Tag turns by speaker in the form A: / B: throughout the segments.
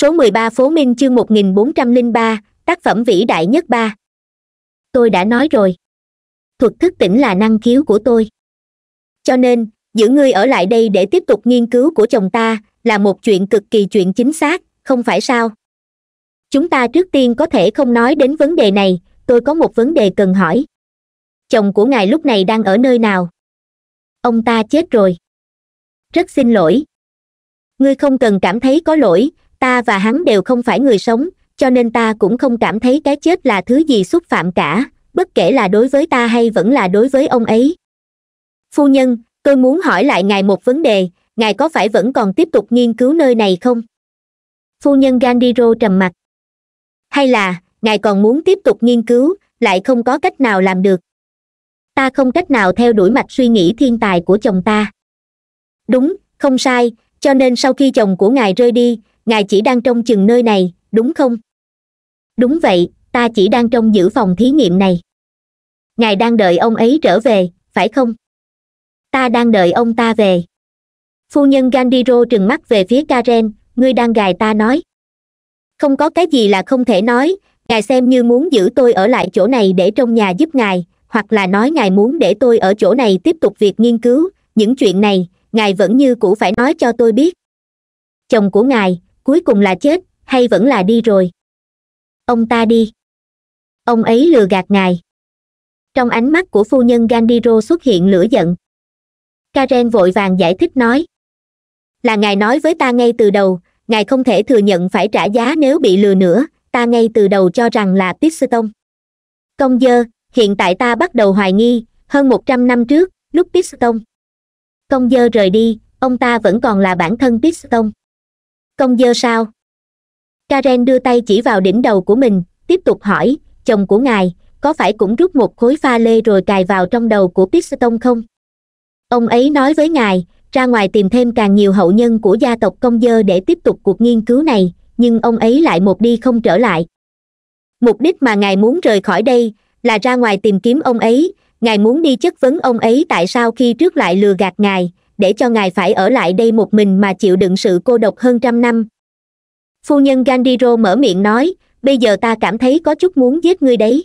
A: số 13 phố minh chương 1403, tác phẩm vĩ đại nhất ba. Tôi đã nói rồi. Thuật thức tỉnh là năng khiếu của tôi. Cho nên giữ ngươi ở lại đây để tiếp tục nghiên cứu của chồng ta là một chuyện cực kỳ chuyện chính xác không phải sao? Chúng ta trước tiên có thể không nói đến vấn đề này tôi có một vấn đề cần hỏi. Chồng của ngài lúc này đang ở nơi nào? Ông ta chết rồi. Rất xin lỗi. Ngươi không cần cảm thấy có lỗi ta và hắn đều không phải người sống, cho nên ta cũng không cảm thấy cái chết là thứ gì xúc phạm cả, bất kể là đối với ta hay vẫn là đối với ông ấy. Phu nhân, tôi muốn hỏi lại ngài một vấn đề, ngài có phải vẫn còn tiếp tục nghiên cứu nơi này không? Phu nhân gandhiro trầm mặc. Hay là, ngài còn muốn tiếp tục nghiên cứu, lại không có cách nào làm được? Ta không cách nào theo đuổi mạch suy nghĩ thiên tài của chồng ta. Đúng, không sai, cho nên sau khi chồng của ngài rơi đi ngài chỉ đang trông chừng nơi này, đúng không? Đúng vậy, ta chỉ đang trông giữ phòng thí nghiệm này. Ngài đang đợi ông ấy trở về, phải không? Ta đang đợi ông ta về. Phu nhân gandhiro trừng mắt về phía karen, ngươi đang gài ta nói. Không có cái gì là không thể nói, ngài xem như muốn giữ tôi ở lại chỗ này để trong nhà giúp ngài, hoặc là nói ngài muốn để tôi ở chỗ này tiếp tục việc nghiên cứu, những chuyện này, ngài vẫn như cũ phải nói cho tôi biết. Chồng của ngài cuối cùng là chết, hay vẫn là đi rồi? Ông ta đi. Ông ấy lừa gạt ngài. Trong ánh mắt của phu nhân gandhiro xuất hiện lửa giận. Karen vội vàng giải thích nói. Là ngài nói với ta ngay từ đầu, ngài không thể thừa nhận phải trả giá nếu bị lừa nữa, ta ngay từ đầu cho rằng là piston công dơ, hiện tại ta bắt đầu hoài nghi, hơn một trăm năm trước, lúc piston công dơ rời đi, ông ta vẫn còn là bản thân piston công dơ sao? Karen đưa tay chỉ vào đỉnh đầu của mình, tiếp tục hỏi, chồng của ngài, có phải cũng rút một khối pha lê rồi cài vào trong đầu của piston không? Ông ấy nói với ngài, ra ngoài tìm thêm càng nhiều hậu nhân của gia tộc công dơ để tiếp tục cuộc nghiên cứu này, nhưng ông ấy lại một đi không trở lại. Mục đích mà ngài muốn rời khỏi đây, là ra ngoài tìm kiếm ông ấy, ngài muốn đi chất vấn ông ấy tại sao khi trước lại lừa gạt ngài để cho ngài phải ở lại đây một mình mà chịu đựng sự cô độc hơn trăm năm. Phu nhân gandhiro mở miệng nói, bây giờ ta cảm thấy có chút muốn giết ngươi đấy.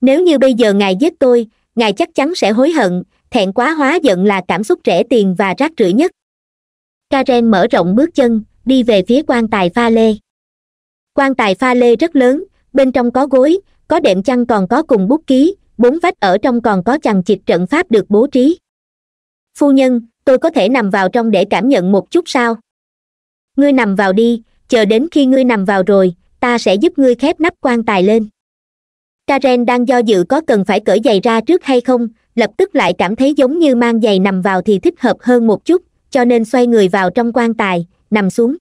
A: Nếu như bây giờ ngài giết tôi, ngài chắc chắn sẽ hối hận, thẹn quá hóa giận là cảm xúc rẻ tiền và rác rưởi nhất. Karen mở rộng bước chân, đi về phía quan tài pha lê. Quan tài pha lê rất lớn, bên trong có gối, có đệm chăn còn có cùng bút ký, bốn vách ở trong còn có chằng chịt trận pháp được bố trí. Phu nhân tôi có thể nằm vào trong để cảm nhận một chút sao? Ngươi nằm vào đi, chờ đến khi ngươi nằm vào rồi, ta sẽ giúp ngươi khép nắp quan tài lên. Karen đang do dự có cần phải cởi giày ra trước hay không, lập tức lại cảm thấy giống như mang giày nằm vào thì thích hợp hơn một chút, cho nên xoay người vào trong quan tài, nằm xuống.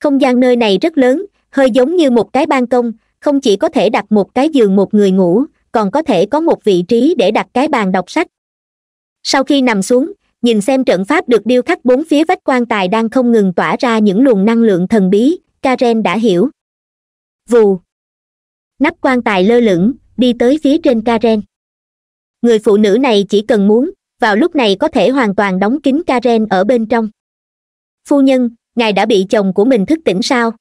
A: Không gian nơi này rất lớn, hơi giống như một cái ban công, không chỉ có thể đặt một cái giường một người ngủ, còn có thể có một vị trí để đặt cái bàn đọc sách. Sau khi nằm xuống nhìn xem trận pháp được điêu khắc bốn phía vách quan tài đang không ngừng tỏa ra những luồng năng lượng thần bí, karen đã hiểu. Vù. Nắp quan tài lơ lửng, đi tới phía trên karen. Người phụ nữ này chỉ cần muốn, vào lúc này có thể hoàn toàn đóng kín karen ở bên trong. Phu nhân, ngài đã bị chồng của mình thức tỉnh sao?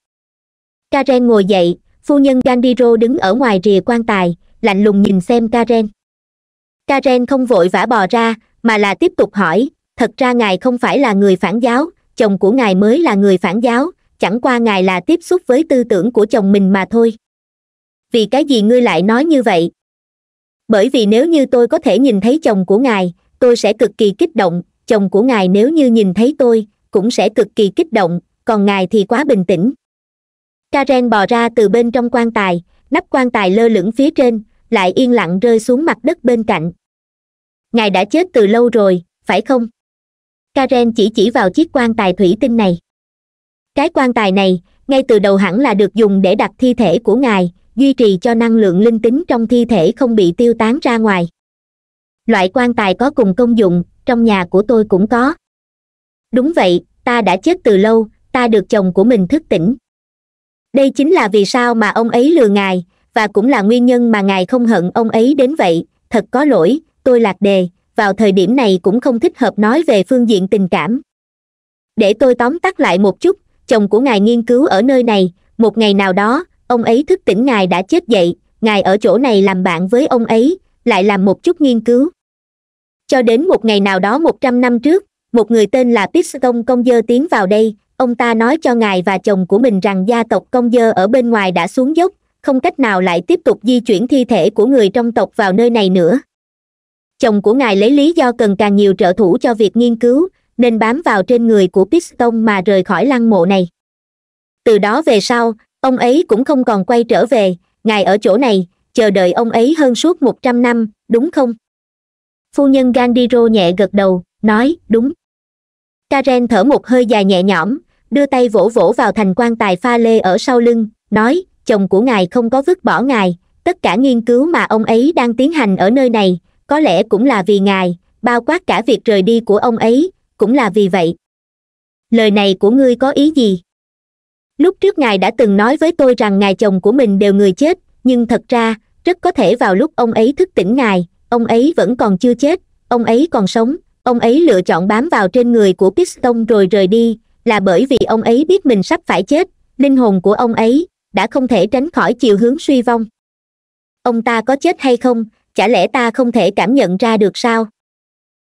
A: Karen ngồi dậy, phu nhân gandiro đứng ở ngoài rìa quan tài, lạnh lùng nhìn xem karen. Karen không vội vã bò ra mà là tiếp tục hỏi, thật ra ngài không phải là người phản giáo, chồng của ngài mới là người phản giáo, chẳng qua ngài là tiếp xúc với tư tưởng của chồng mình mà thôi. Vì cái gì ngươi lại nói như vậy? Bởi vì nếu như tôi có thể nhìn thấy chồng của ngài, tôi sẽ cực kỳ kích động, chồng của ngài nếu như nhìn thấy tôi, cũng sẽ cực kỳ kích động, còn ngài thì quá bình tĩnh. Karen bò ra từ bên trong quan tài, nắp quan tài lơ lửng phía trên, lại yên lặng rơi xuống mặt đất bên cạnh ngài đã chết từ lâu rồi, phải không? Karen chỉ chỉ vào chiếc quan tài thủy tinh này. Cái quan tài này, ngay từ đầu hẳn là được dùng để đặt thi thể của ngài, duy trì cho năng lượng linh tính trong thi thể không bị tiêu tán ra ngoài. Loại quan tài có cùng công dụng, trong nhà của tôi cũng có. Đúng vậy, ta đã chết từ lâu, ta được chồng của mình thức tỉnh. Đây chính là vì sao mà ông ấy lừa ngài, và cũng là nguyên nhân mà ngài không hận ông ấy đến vậy, thật có lỗi tôi lạc đề, vào thời điểm này cũng không thích hợp nói về phương diện tình cảm. Để tôi tóm tắt lại một chút, chồng của ngài nghiên cứu ở nơi này, một ngày nào đó, ông ấy thức tỉnh ngài đã chết dậy, ngài ở chỗ này làm bạn với ông ấy, lại làm một chút nghiên cứu. Cho đến một ngày nào đó một trăm năm trước, một người tên là piston công dơ tiến vào đây, ông ta nói cho ngài và chồng của mình rằng gia tộc công dơ ở bên ngoài đã xuống dốc, không cách nào lại tiếp tục di chuyển thi thể của người trong tộc vào nơi này nữa chồng của ngài lấy lý do cần càng nhiều trợ thủ cho việc nghiên cứu, nên bám vào trên người của piston mà rời khỏi lăng mộ này. Từ đó về sau, ông ấy cũng không còn quay trở về, ngài ở chỗ này, chờ đợi ông ấy hơn suốt một trăm năm, đúng không? Phu nhân gandiro nhẹ gật đầu, nói, đúng. Karen thở một hơi dài nhẹ nhõm, đưa tay vỗ vỗ vào thành quan tài pha lê ở sau lưng, nói, chồng của ngài không có vứt bỏ ngài, tất cả nghiên cứu mà ông ấy đang tiến hành ở nơi này có lẽ cũng là vì ngài, bao quát cả việc rời đi của ông ấy, cũng là vì vậy. Lời này của ngươi có ý gì? Lúc trước ngài đã từng nói với tôi rằng ngài chồng của mình đều người chết, nhưng thật ra, rất có thể vào lúc ông ấy thức tỉnh ngài, ông ấy vẫn còn chưa chết, ông ấy còn sống, ông ấy lựa chọn bám vào trên người của piston rồi rời đi, là bởi vì ông ấy biết mình sắp phải chết, linh hồn của ông ấy đã không thể tránh khỏi chiều hướng suy vong. Ông ta có chết hay không chả lẽ ta không thể cảm nhận ra được sao?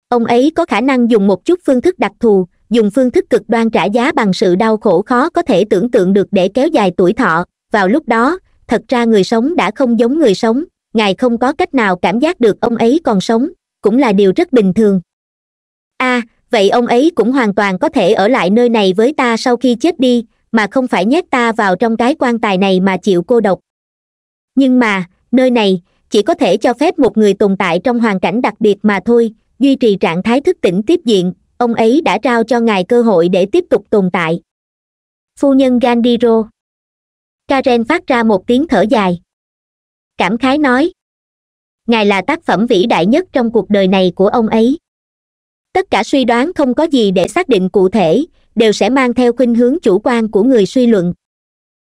A: Ông ấy có khả năng dùng một chút phương thức đặc thù dùng phương thức cực đoan trả giá bằng sự đau khổ khó có thể tưởng tượng được để kéo dài tuổi thọ. Vào lúc đó thật ra người sống đã không giống người sống ngài không có cách nào cảm giác được ông ấy còn sống cũng là điều rất bình thường. A à, vậy ông ấy cũng hoàn toàn có thể ở lại nơi này với ta sau khi chết đi mà không phải nhét ta vào trong cái quan tài này mà chịu cô độc. Nhưng mà nơi này chỉ có thể cho phép một người tồn tại trong hoàn cảnh đặc biệt mà thôi, duy trì trạng thái thức tỉnh tiếp diện, ông ấy đã trao cho ngài cơ hội để tiếp tục tồn tại. Phu nhân gandhiro. Karen phát ra một tiếng thở dài. Cảm khái nói. Ngài là tác phẩm vĩ đại nhất trong cuộc đời này của ông ấy. Tất cả suy đoán không có gì để xác định cụ thể, đều sẽ mang theo khuynh hướng chủ quan của người suy luận.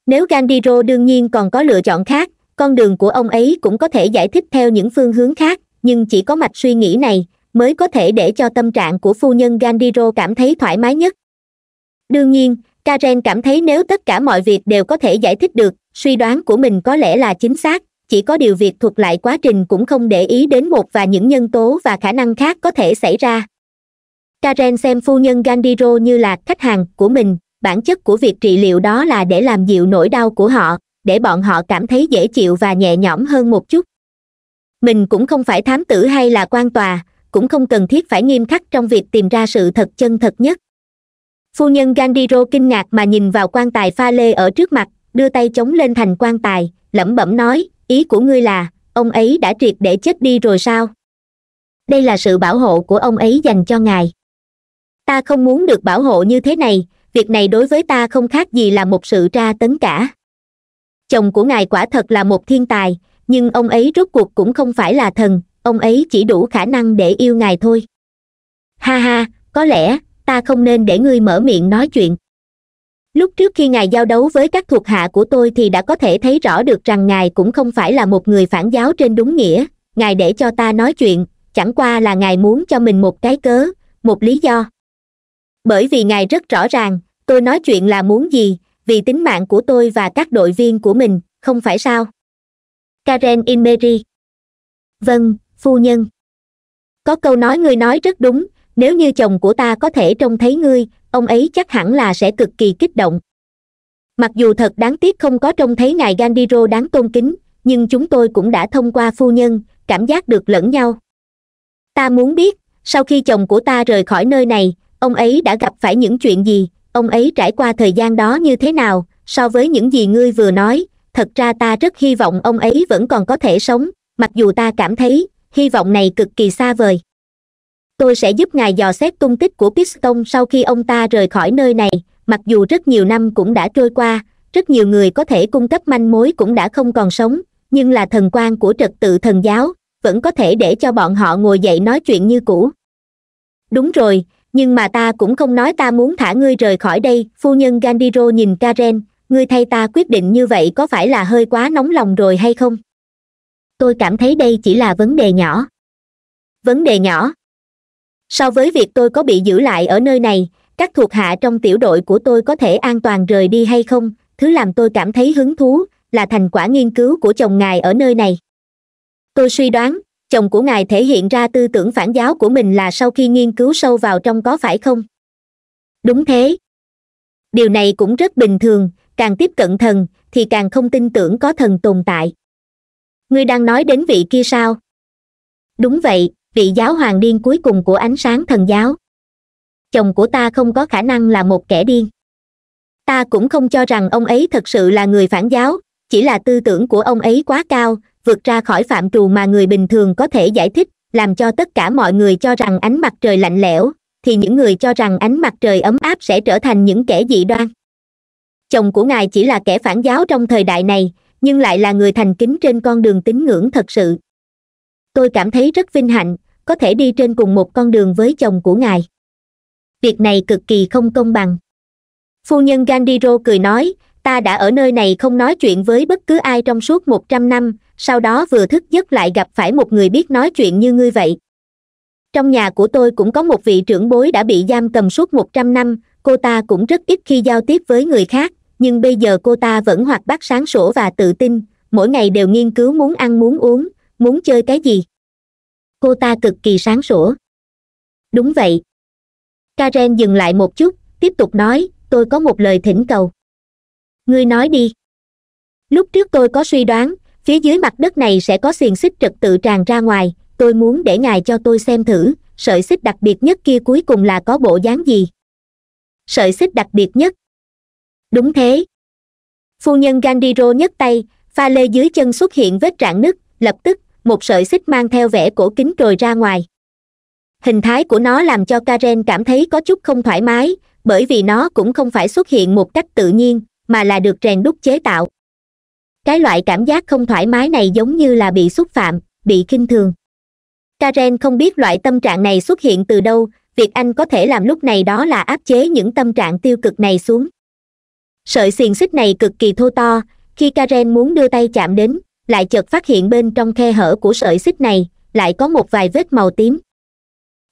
A: Nếu gandhiro đương nhiên còn có lựa chọn khác con đường của ông ấy cũng có thể giải thích theo những phương hướng khác, nhưng chỉ có mạch suy nghĩ này mới có thể để cho tâm trạng của phu nhân gandhiro cảm thấy thoải mái nhất. Đương nhiên, karen cảm thấy nếu tất cả mọi việc đều có thể giải thích được, suy đoán của mình có lẽ là chính xác, chỉ có điều việc thuật lại quá trình cũng không để ý đến một và những nhân tố và khả năng khác có thể xảy ra. Karen xem phu nhân gandhiro như là khách hàng của mình, bản chất của việc trị liệu đó là để làm dịu nỗi đau của họ để bọn họ cảm thấy dễ chịu và nhẹ nhõm hơn một chút. Mình cũng không phải thám tử hay là quan tòa, cũng không cần thiết phải nghiêm khắc trong việc tìm ra sự thật chân thật nhất. Phu nhân gandhiro kinh ngạc mà nhìn vào quan tài pha lê ở trước mặt, đưa tay chống lên thành quan tài, lẩm bẩm nói, ý của ngươi là, ông ấy đã triệt để chết đi rồi sao? Đây là sự bảo hộ của ông ấy dành cho ngài. Ta không muốn được bảo hộ như thế này, việc này đối với ta không khác gì là một sự tra tấn cả chồng của ngài quả thật là một thiên tài, nhưng ông ấy rốt cuộc cũng không phải là thần, ông ấy chỉ đủ khả năng để yêu ngài thôi. Ha ha, có lẽ, ta không nên để ngươi mở miệng nói chuyện. Lúc trước khi ngài giao đấu với các thuộc hạ của tôi thì đã có thể thấy rõ được rằng ngài cũng không phải là một người phản giáo trên đúng nghĩa. Ngài để cho ta nói chuyện, chẳng qua là ngài muốn cho mình một cái cớ, một lý do. Bởi vì ngài rất rõ ràng, tôi nói chuyện là muốn gì vì tính mạng của tôi và các đội viên của mình, không phải sao? Karen inmeri. Vâng phu nhân. Có câu nói ngươi nói rất đúng, nếu như chồng của ta có thể trông thấy ngươi, ông ấy chắc hẳn là sẽ cực kỳ kích động. Mặc dù thật đáng tiếc không có trông thấy ngài Gandiro đáng tôn kính, nhưng chúng tôi cũng đã thông qua phu nhân, cảm giác được lẫn nhau. Ta muốn biết, sau khi chồng của ta rời khỏi nơi này, ông ấy đã gặp phải những chuyện gì? Ông ấy trải qua thời gian đó như thế nào, so với những gì ngươi vừa nói, thật ra ta rất hy vọng ông ấy vẫn còn có thể sống, mặc dù ta cảm thấy, hy vọng này cực kỳ xa vời. Tôi sẽ giúp ngài dò xét tung tích của piston sau khi ông ta rời khỏi nơi này, mặc dù rất nhiều năm cũng đã trôi qua, rất nhiều người có thể cung cấp manh mối cũng đã không còn sống, nhưng là thần quan của trật tự thần giáo, vẫn có thể để cho bọn họ ngồi dậy nói chuyện như cũ. Đúng rồi nhưng mà ta cũng không nói ta muốn thả ngươi rời khỏi đây. Phu nhân gandhiro nhìn karen, ngươi thay ta quyết định như vậy có phải là hơi quá nóng lòng rồi hay không? Tôi cảm thấy đây chỉ là vấn đề nhỏ. Vấn đề nhỏ? So với việc tôi có bị giữ lại ở nơi này, các thuộc hạ trong tiểu đội của tôi có thể an toàn rời đi hay không? Thứ làm tôi cảm thấy hứng thú là thành quả nghiên cứu của chồng ngài ở nơi này. Tôi suy đoán chồng của ngài thể hiện ra tư tưởng phản giáo của mình là sau khi nghiên cứu sâu vào trong có phải không? Đúng thế. Điều này cũng rất bình thường, càng tiếp cận thần, thì càng không tin tưởng có thần tồn tại. Ngươi đang nói đến vị kia sao? Đúng vậy, vị giáo hoàng điên cuối cùng của ánh sáng thần giáo. Chồng của ta không có khả năng là một kẻ điên. Ta cũng không cho rằng ông ấy thật sự là người phản giáo, chỉ là tư tưởng của ông ấy quá cao vượt ra khỏi phạm trù mà người bình thường có thể giải thích, làm cho tất cả mọi người cho rằng ánh mặt trời lạnh lẽo, thì những người cho rằng ánh mặt trời ấm áp sẽ trở thành những kẻ dị đoan. Chồng của ngài chỉ là kẻ phản giáo trong thời đại này, nhưng lại là người thành kính trên con đường tín ngưỡng thật sự. Tôi cảm thấy rất vinh hạnh, có thể đi trên cùng một con đường với chồng của ngài. Việc này cực kỳ không công bằng. Phu nhân gandhiro cười nói, ta đã ở nơi này không nói chuyện với bất cứ ai trong suốt một trăm năm sau đó vừa thức giấc lại gặp phải một người biết nói chuyện như ngươi vậy. Trong nhà của tôi cũng có một vị trưởng bối đã bị giam cầm suốt một trăm năm, cô ta cũng rất ít khi giao tiếp với người khác, nhưng bây giờ cô ta vẫn hoạt bát sáng sủa và tự tin, mỗi ngày đều nghiên cứu muốn ăn muốn uống, muốn chơi cái gì. Cô ta cực kỳ sáng sủa. Đúng vậy. Karen dừng lại một chút, tiếp tục nói, tôi có một lời thỉnh cầu. Ngươi nói đi. Lúc trước tôi có suy đoán phía dưới mặt đất này sẽ có xiềng xích trật tự tràn ra ngoài. Tôi muốn để ngài cho tôi xem thử, sợi xích đặc biệt nhất kia cuối cùng là có bộ dáng gì? Sợi xích đặc biệt nhất. Đúng thế. Phu nhân gandiro nhấc tay, pha lê dưới chân xuất hiện vết rạn nứt, lập tức, một sợi xích mang theo vẻ cổ kính trồi ra ngoài. Hình thái của nó làm cho karen cảm thấy có chút không thoải mái, bởi vì nó cũng không phải xuất hiện một cách tự nhiên, mà là được rèn đúc chế tạo cái loại cảm giác không thoải mái này giống như là bị xúc phạm, bị khinh thường. Karen không biết loại tâm trạng này xuất hiện từ đâu, việc anh có thể làm lúc này đó là áp chế những tâm trạng tiêu cực này xuống. Sợi xiềng xích này cực kỳ thô to, khi karen muốn đưa tay chạm đến, lại chợt phát hiện bên trong khe hở của sợi xích này, lại có một vài vết màu tím.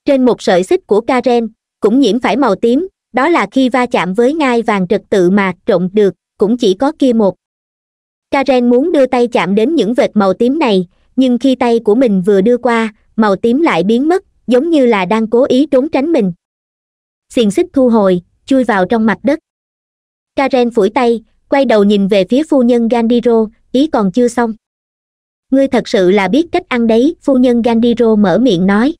A: Trên một sợi xích của karen, cũng nhiễm phải màu tím, đó là khi va chạm với ngai vàng trật tự mà trộn được, cũng chỉ có kia một karen muốn đưa tay chạm đến những vệt màu tím này nhưng khi tay của mình vừa đưa qua màu tím lại biến mất giống như là đang cố ý trốn tránh mình. Xiềng xích thu hồi chui vào trong mặt đất. Karen phủi tay quay đầu nhìn về phía phu nhân Gandiro, ý còn chưa xong. Ngươi thật sự là biết cách ăn đấy phu nhân Gandiro mở miệng nói.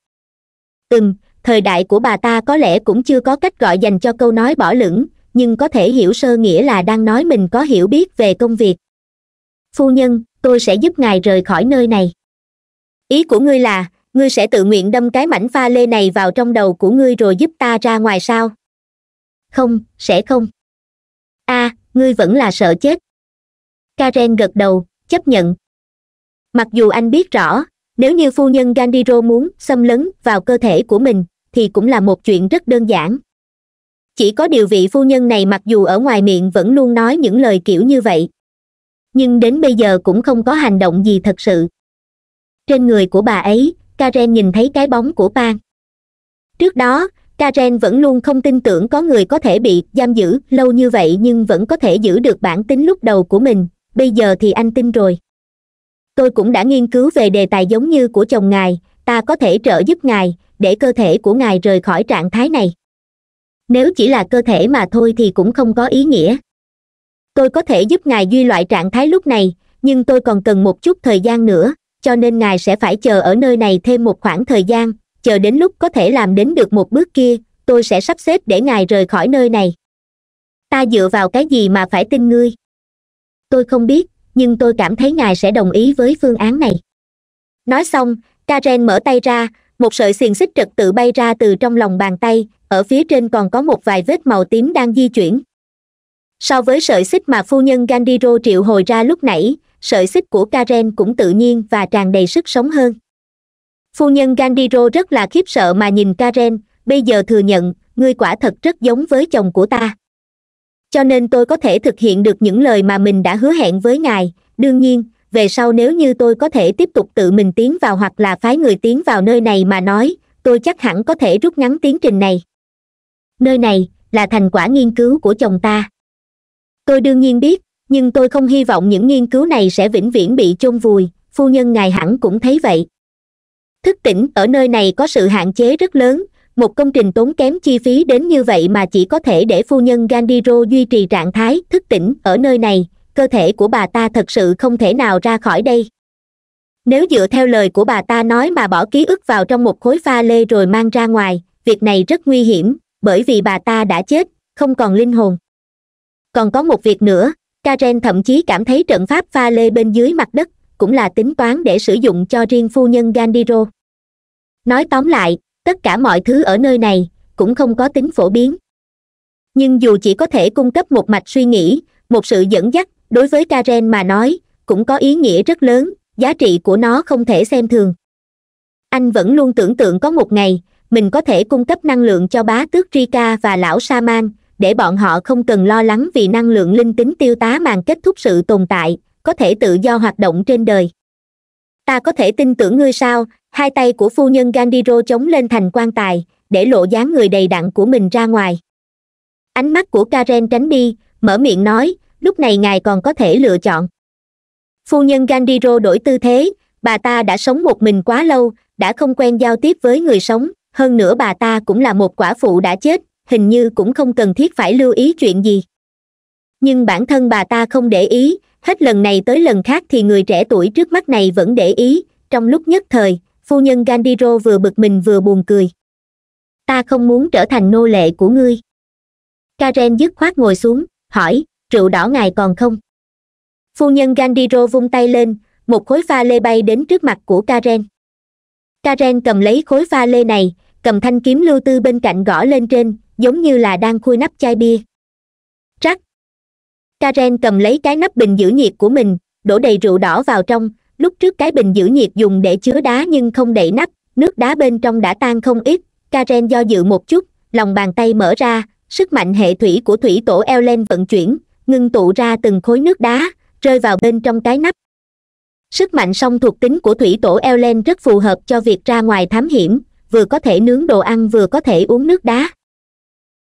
A: Ừm thời đại của bà ta có lẽ cũng chưa có cách gọi dành cho câu nói bỏ lửng nhưng có thể hiểu sơ nghĩa là đang nói mình có hiểu biết về công việc phu nhân, tôi sẽ giúp ngài rời khỏi nơi này. Ý của ngươi là, ngươi sẽ tự nguyện đâm cái mảnh pha lê này vào trong đầu của ngươi rồi giúp ta ra ngoài sao? Không, sẽ không. A, ngươi vẫn là sợ chết. Karen gật đầu, chấp nhận. Mặc dù anh biết rõ, nếu như phu nhân Gandiro muốn xâm lấn vào cơ thể của mình, thì cũng là một chuyện rất đơn giản. Chỉ có điều vị phu nhân này mặc dù ở ngoài miệng vẫn luôn nói những lời kiểu như vậy nhưng đến bây giờ cũng không có hành động gì thật sự. Trên người của bà ấy, karen nhìn thấy cái bóng của pan trước đó, karen vẫn luôn không tin tưởng có người có thể bị giam giữ lâu như vậy nhưng vẫn có thể giữ được bản tính lúc đầu của mình. Bây giờ thì anh tin rồi. Tôi cũng đã nghiên cứu về đề tài giống như của chồng ngài, ta có thể trợ giúp ngài, để cơ thể của ngài rời khỏi trạng thái này. Nếu chỉ là cơ thể mà thôi thì cũng không có ý nghĩa tôi có thể giúp ngài duy loại trạng thái lúc này, nhưng tôi còn cần một chút thời gian nữa, cho nên ngài sẽ phải chờ ở nơi này thêm một khoảng thời gian, chờ đến lúc có thể làm đến được một bước kia, tôi sẽ sắp xếp để ngài rời khỏi nơi này. Ta dựa vào cái gì mà phải tin ngươi? Tôi không biết, nhưng tôi cảm thấy ngài sẽ đồng ý với phương án này. Nói xong, karen mở tay ra, một sợi xiềng xích trật tự bay ra từ trong lòng bàn tay, ở phía trên còn có một vài vết màu tím đang di chuyển so với sợi xích mà phu nhân gandhiro triệu hồi ra lúc nãy, sợi xích của karen cũng tự nhiên và tràn đầy sức sống hơn. Phu nhân gandhiro rất là khiếp sợ mà nhìn karen, bây giờ thừa nhận, ngươi quả thật rất giống với chồng của ta. Cho nên tôi có thể thực hiện được những lời mà mình đã hứa hẹn với ngài, đương nhiên, về sau nếu như tôi có thể tiếp tục tự mình tiến vào hoặc là phái người tiến vào nơi này mà nói, tôi chắc hẳn có thể rút ngắn tiến trình này. Nơi này là thành quả nghiên cứu của chồng ta tôi đương nhiên biết, nhưng tôi không hy vọng những nghiên cứu này sẽ vĩnh viễn bị chôn vùi, phu nhân ngài hẳn cũng thấy vậy. Thức tỉnh ở nơi này có sự hạn chế rất lớn, một công trình tốn kém chi phí đến như vậy mà chỉ có thể để phu nhân gandhiro duy trì trạng thái thức tỉnh ở nơi này, cơ thể của bà ta thật sự không thể nào ra khỏi đây. Nếu dựa theo lời của bà ta nói mà bỏ ký ức vào trong một khối pha lê rồi mang ra ngoài, việc này rất nguy hiểm, bởi vì bà ta đã chết, không còn linh hồn còn có một việc nữa, karen thậm chí cảm thấy trận pháp pha lê bên dưới mặt đất cũng là tính toán để sử dụng cho riêng phu nhân gandiro. nói tóm lại, tất cả mọi thứ ở nơi này cũng không có tính phổ biến nhưng dù chỉ có thể cung cấp một mạch suy nghĩ, một sự dẫn dắt đối với karen mà nói cũng có ý nghĩa rất lớn, giá trị của nó không thể xem thường anh vẫn luôn tưởng tượng có một ngày mình có thể cung cấp năng lượng cho bá tước rika và lão sa man để bọn họ không cần lo lắng vì năng lượng linh tính tiêu tá màn kết thúc sự tồn tại, có thể tự do hoạt động trên đời. Ta có thể tin tưởng ngươi sao? Hai tay của phu nhân gandhiro chống lên thành quan tài, để lộ dáng người đầy đặn của mình ra ngoài. Ánh mắt của karen tránh đi, mở miệng nói, lúc này ngài còn có thể lựa chọn. Phu nhân gandhiro đổi tư thế, bà ta đã sống một mình quá lâu, đã không quen giao tiếp với người sống, hơn nữa bà ta cũng là một quả phụ đã chết hình như cũng không cần thiết phải lưu ý chuyện gì. Nhưng bản thân bà ta không để ý, hết lần này tới lần khác thì người trẻ tuổi trước mắt này vẫn để ý, trong lúc nhất thời, phu nhân Gandiro vừa bực mình vừa buồn cười. Ta không muốn trở thành nô lệ của ngươi. Karen dứt khoát ngồi xuống, hỏi, rượu đỏ ngài còn không? Phu nhân Gandiro vung tay lên, một khối pha lê bay đến trước mặt của karen. Karen cầm lấy khối pha lê này, cầm thanh kiếm lưu tư bên cạnh gõ lên trên giống như là đang khui nắp chai bia. Rắc karen cầm lấy cái nắp bình giữ nhiệt của mình, đổ đầy rượu đỏ vào trong. Lúc trước cái bình giữ nhiệt dùng để chứa đá nhưng không đậy nắp, nước đá bên trong đã tan không ít. Karen do dự một chút, lòng bàn tay mở ra, sức mạnh hệ thủy của thủy tổ Elen vận chuyển, ngưng tụ ra từng khối nước đá, rơi vào bên trong cái nắp. Sức mạnh song thuộc tính của thủy tổ Elen rất phù hợp cho việc ra ngoài thám hiểm, vừa có thể nướng đồ ăn vừa có thể uống nước đá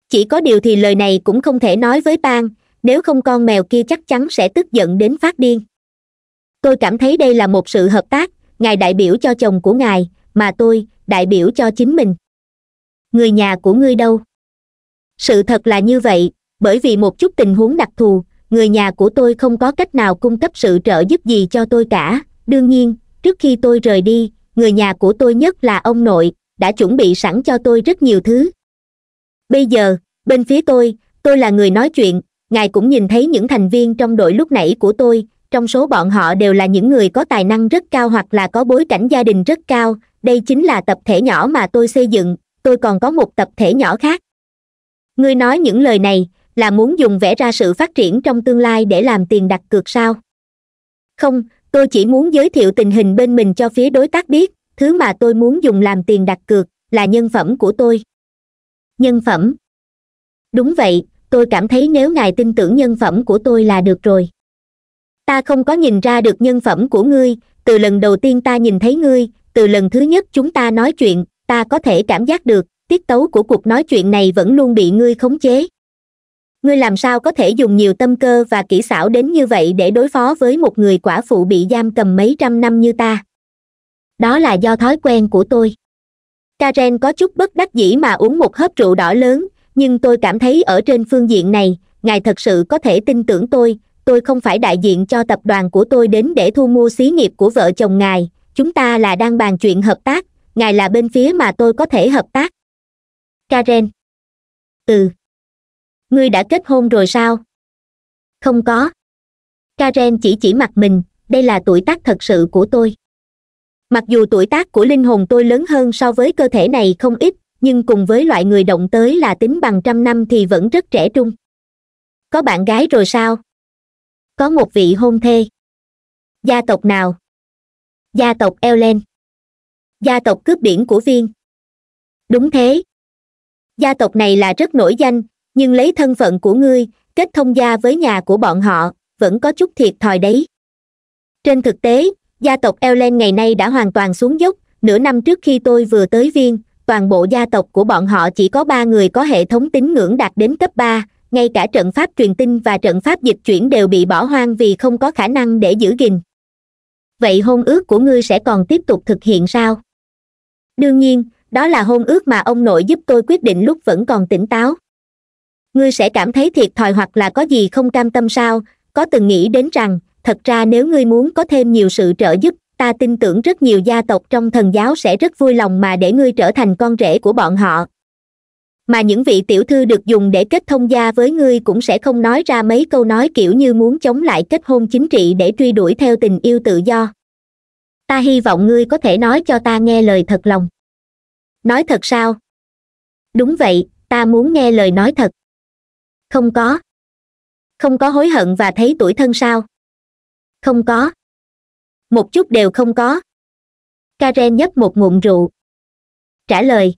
A: chỉ có điều thì lời này cũng không thể nói với pan nếu không con mèo kia chắc chắn sẽ tức giận đến phát điên. Tôi cảm thấy đây là một sự hợp tác, ngài đại biểu cho chồng của ngài, mà tôi, đại biểu cho chính mình. Người nhà của ngươi đâu? Sự thật là như vậy, bởi vì một chút tình huống đặc thù, người nhà của tôi không có cách nào cung cấp sự trợ giúp gì cho tôi cả. Đương nhiên, trước khi tôi rời đi, người nhà của tôi nhất là ông nội, đã chuẩn bị sẵn cho tôi rất nhiều thứ bây giờ, bên phía tôi tôi là người nói chuyện, ngài cũng nhìn thấy những thành viên trong đội lúc nãy của tôi, trong số bọn họ đều là những người có tài năng rất cao hoặc là có bối cảnh gia đình rất cao, đây chính là tập thể nhỏ mà tôi xây dựng, tôi còn có một tập thể nhỏ khác. Ngươi nói những lời này, là muốn dùng vẽ ra sự phát triển trong tương lai để làm tiền đặt cược sao? Không, tôi chỉ muốn giới thiệu tình hình bên mình cho phía đối tác biết, thứ mà tôi muốn dùng làm tiền đặt cược, là nhân phẩm của tôi nhân phẩm. Đúng vậy, tôi cảm thấy nếu ngài tin tưởng nhân phẩm của tôi là được rồi. Ta không có nhìn ra được nhân phẩm của ngươi, từ lần đầu tiên ta nhìn thấy ngươi, từ lần thứ nhất chúng ta nói chuyện, ta có thể cảm giác được, tiết tấu của cuộc nói chuyện này vẫn luôn bị ngươi khống chế. Ngươi làm sao có thể dùng nhiều tâm cơ và kỹ xảo đến như vậy để đối phó với một người quả phụ bị giam cầm mấy trăm năm như ta? Đó là do thói quen của tôi karen có chút bất đắc dĩ mà uống một hớp rượu đỏ lớn, nhưng tôi cảm thấy ở trên phương diện này, ngài thật sự có thể tin tưởng tôi tôi không phải đại diện cho tập đoàn của tôi đến để thu mua xí nghiệp của vợ chồng ngài, chúng ta là đang bàn chuyện hợp tác, ngài là bên phía mà tôi có thể hợp tác. Karen. Ừ. Ngươi đã kết hôn rồi sao? Không có. Karen chỉ chỉ mặt mình, đây là tuổi tác thật sự của tôi mặc dù tuổi tác của linh hồn tôi lớn hơn so với cơ thể này không ít, nhưng cùng với loại người động tới là tính bằng trăm năm thì vẫn rất trẻ trung. Có bạn gái rồi sao? Có một vị hôn thê. Gia tộc nào? Gia tộc elen gia tộc cướp biển của viên. Đúng thế. Gia tộc này là rất nổi danh, nhưng lấy thân phận của ngươi, kết thông gia với nhà của bọn họ, vẫn có chút thiệt thòi đấy. Trên thực tế gia tộc ellen ngày nay đã hoàn toàn xuống dốc. Nửa năm trước khi tôi vừa tới viên, toàn bộ gia tộc của bọn họ chỉ có ba người có hệ thống tín ngưỡng đạt đến cấp ba. Ngay cả trận pháp truyền tin và trận pháp dịch chuyển đều bị bỏ hoang vì không có khả năng để giữ gìn. Vậy hôn ước của ngươi sẽ còn tiếp tục thực hiện sao? Đương nhiên, đó là hôn ước mà ông nội giúp tôi quyết định lúc vẫn còn tỉnh táo. Ngươi sẽ cảm thấy thiệt thòi hoặc là có gì không cam tâm sao? Có từng nghĩ đến rằng thật ra nếu ngươi muốn có thêm nhiều sự trợ giúp, ta tin tưởng rất nhiều gia tộc trong thần giáo sẽ rất vui lòng mà để ngươi trở thành con rể của bọn họ. Mà những vị tiểu thư được dùng để kết thông gia với ngươi cũng sẽ không nói ra mấy câu nói kiểu như muốn chống lại kết hôn chính trị để truy đuổi theo tình yêu tự do. Ta hy vọng ngươi có thể nói cho ta nghe lời thật lòng. Nói thật sao? Đúng vậy, ta muốn nghe lời nói thật. Không có. Không có hối hận và thấy tuổi thân sao? Không có. Một chút đều không có. Karen nhấp một ngụm rượu. Trả lời.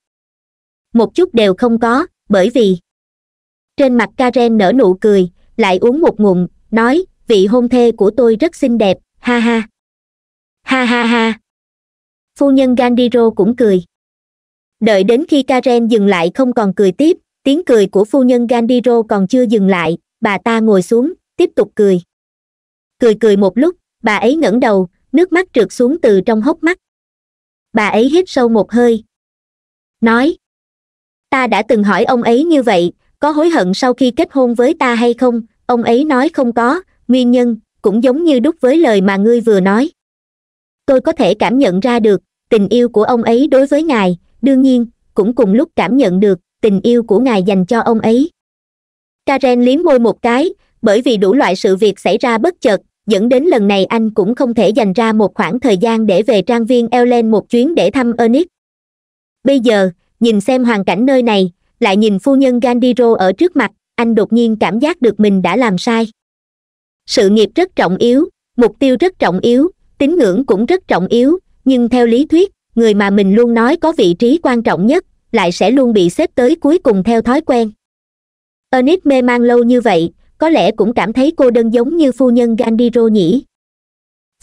A: Một chút đều không có, bởi vì. Trên mặt karen nở nụ cười, lại uống một ngụm, nói, vị hôn thê của tôi rất xinh đẹp, ha ha. Ha ha ha. Phu nhân gandiro cũng cười. Đợi đến khi karen dừng lại không còn cười tiếp, tiếng cười của phu nhân gandiro còn chưa dừng lại, bà ta ngồi xuống, tiếp tục cười cười cười một lúc, bà ấy ngẩng đầu, nước mắt trượt xuống từ trong hốc mắt. Bà ấy hít sâu một hơi. Nói, ta đã từng hỏi ông ấy như vậy, có hối hận sau khi kết hôn với ta hay không? Ông ấy nói, không có, nguyên nhân cũng giống như đúc với lời mà ngươi vừa nói. Tôi có thể cảm nhận ra được tình yêu của ông ấy đối với ngài, đương nhiên cũng cùng lúc cảm nhận được tình yêu của ngài dành cho ông ấy. Karen liếm môi một cái, bởi vì đủ loại sự việc xảy ra bất chợt dẫn đến lần này anh cũng không thể dành ra một khoảng thời gian để về trang viên ellen một chuyến để thăm ernest. Bây giờ, nhìn xem hoàn cảnh nơi này, lại nhìn phu nhân gandiro ở trước mặt, anh đột nhiên cảm giác được mình đã làm sai. Sự nghiệp rất trọng yếu, mục tiêu rất trọng yếu, tín ngưỡng cũng rất trọng yếu, nhưng theo lý thuyết, người mà mình luôn nói có vị trí quan trọng nhất, lại sẽ luôn bị xếp tới cuối cùng theo thói quen. Ernest mê man lâu như vậy có lẽ cũng cảm thấy cô đơn giống như phu nhân gandiro nhỉ?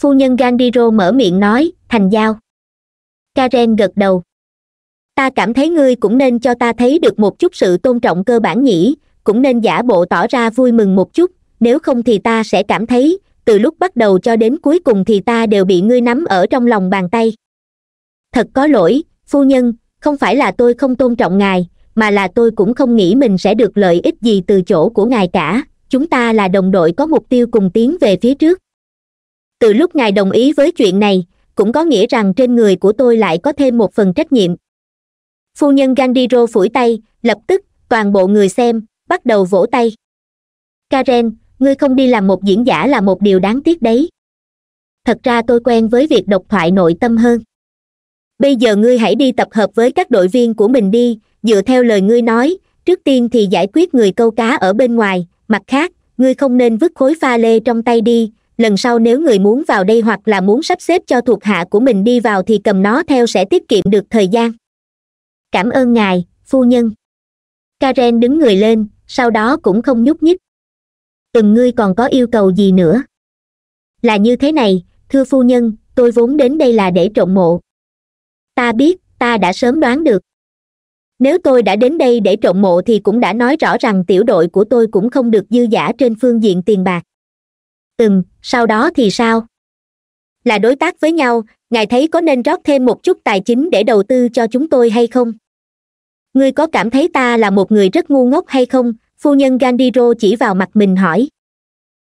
A: Phu nhân gandiro mở miệng nói, thành giao. Karen gật đầu. Ta cảm thấy ngươi cũng nên cho ta thấy được một chút sự tôn trọng cơ bản nhỉ, cũng nên giả bộ tỏ ra vui mừng một chút, nếu không thì ta sẽ cảm thấy, từ lúc bắt đầu cho đến cuối cùng thì ta đều bị ngươi nắm ở trong lòng bàn tay. Thật có lỗi, phu nhân, không phải là tôi không tôn trọng ngài, mà là tôi cũng không nghĩ mình sẽ được lợi ích gì từ chỗ của ngài cả chúng ta là đồng đội có mục tiêu cùng tiến về phía trước. Từ lúc ngài đồng ý với chuyện này, cũng có nghĩa rằng trên người của tôi lại có thêm một phần trách nhiệm. Phu nhân gandiro phủi tay, lập tức, toàn bộ người xem, bắt đầu vỗ tay. Karen, ngươi không đi làm một diễn giả là một điều đáng tiếc đấy. Thật ra tôi quen với việc độc thoại nội tâm hơn. Bây giờ ngươi hãy đi tập hợp với các đội viên của mình đi, dựa theo lời ngươi nói, trước tiên thì giải quyết người câu cá ở bên ngoài mặt khác, ngươi không nên vứt khối pha lê trong tay đi. Lần sau nếu người muốn vào đây hoặc là muốn sắp xếp cho thuộc hạ của mình đi vào thì cầm nó theo sẽ tiết kiệm được thời gian. Cảm ơn ngài, phu nhân. Karen đứng người lên, sau đó cũng không nhúc nhích. Từng ngươi còn có yêu cầu gì nữa? Là như thế này, thưa phu nhân, tôi vốn đến đây là để trộm mộ. Ta biết, ta đã sớm đoán được nếu tôi đã đến đây để trộm mộ thì cũng đã nói rõ rằng tiểu đội của tôi cũng không được dư giả trên phương diện tiền bạc. Ừm, sau đó thì sao? Là đối tác với nhau, ngài thấy có nên rót thêm một chút tài chính để đầu tư cho chúng tôi hay không? Ngươi có cảm thấy ta là một người rất ngu ngốc hay không? Phu nhân gandiro chỉ vào mặt mình hỏi.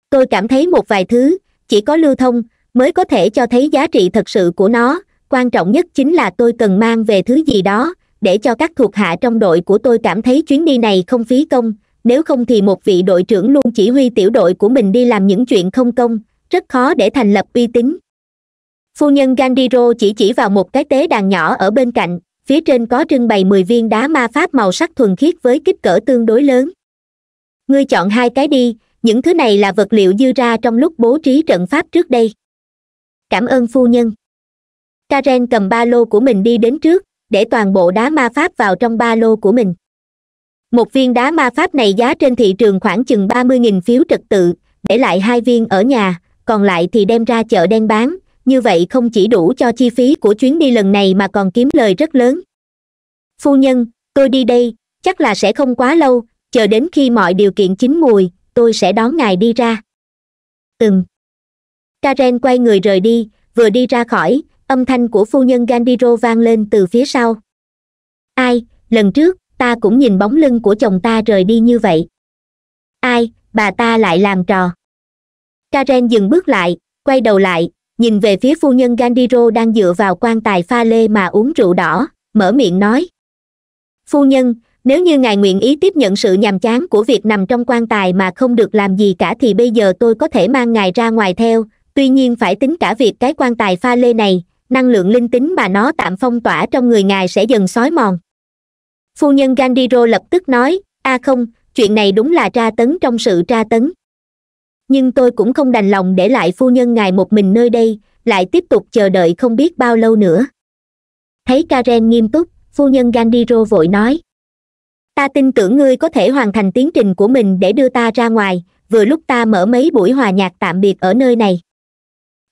A: Tôi cảm thấy một vài thứ, chỉ có lưu thông, mới có thể cho thấy giá trị thật sự của nó. Quan trọng nhất chính là tôi cần mang về thứ gì đó để cho các thuộc hạ trong đội của tôi cảm thấy chuyến đi này không phí công, nếu không thì một vị đội trưởng luôn chỉ huy tiểu đội của mình đi làm những chuyện không công, rất khó để thành lập uy tín. Phu nhân gandiro chỉ chỉ vào một cái tế đàn nhỏ ở bên cạnh, phía trên có trưng bày mười viên đá ma pháp màu sắc thuần khiết với kích cỡ tương đối lớn. Ngươi chọn hai cái đi, những thứ này là vật liệu dư ra trong lúc bố trí trận pháp trước đây. Cảm ơn phu nhân. Karen cầm ba lô của mình đi đến trước để toàn bộ đá ma pháp vào trong ba lô của mình. Một viên đá ma pháp này giá trên thị trường khoảng chừng ba mươi nghìn phiếu trật tự, để lại hai viên ở nhà, còn lại thì đem ra chợ đen bán. Như vậy không chỉ đủ cho chi phí của chuyến đi lần này mà còn kiếm lời rất lớn. Phu nhân, tôi đi đây, chắc là sẽ không quá lâu, chờ đến khi mọi điều kiện chín mùi, tôi sẽ đón ngài đi ra. Ừm. Karen quay người rời đi, vừa đi ra khỏi âm thanh của phu nhân gandiro vang lên từ phía sau. Ai, lần trước, ta cũng nhìn bóng lưng của chồng ta rời đi như vậy. Ai, bà ta lại làm trò. Karen dừng bước lại, quay đầu lại, nhìn về phía phu nhân gandiro đang dựa vào quan tài pha lê mà uống rượu đỏ, mở miệng nói. Phu nhân, nếu như ngài nguyện ý tiếp nhận sự nhàm chán của việc nằm trong quan tài mà không được làm gì cả thì bây giờ tôi có thể mang ngài ra ngoài theo, tuy nhiên phải tính cả việc cái quan tài pha lê này năng lượng linh tính mà nó tạm phong tỏa trong người ngài sẽ dần xói mòn. Phu nhân gandiro lập tức nói, a không, chuyện này đúng là tra tấn trong sự tra tấn. Nhưng tôi cũng không đành lòng để lại phu nhân ngài một mình nơi đây, lại tiếp tục chờ đợi không biết bao lâu nữa. Thấy karen nghiêm túc, phu nhân gandiro vội nói, ta tin tưởng ngươi có thể hoàn thành tiến trình của mình để đưa ta ra ngoài, vừa lúc ta mở mấy buổi hòa nhạc tạm biệt ở nơi này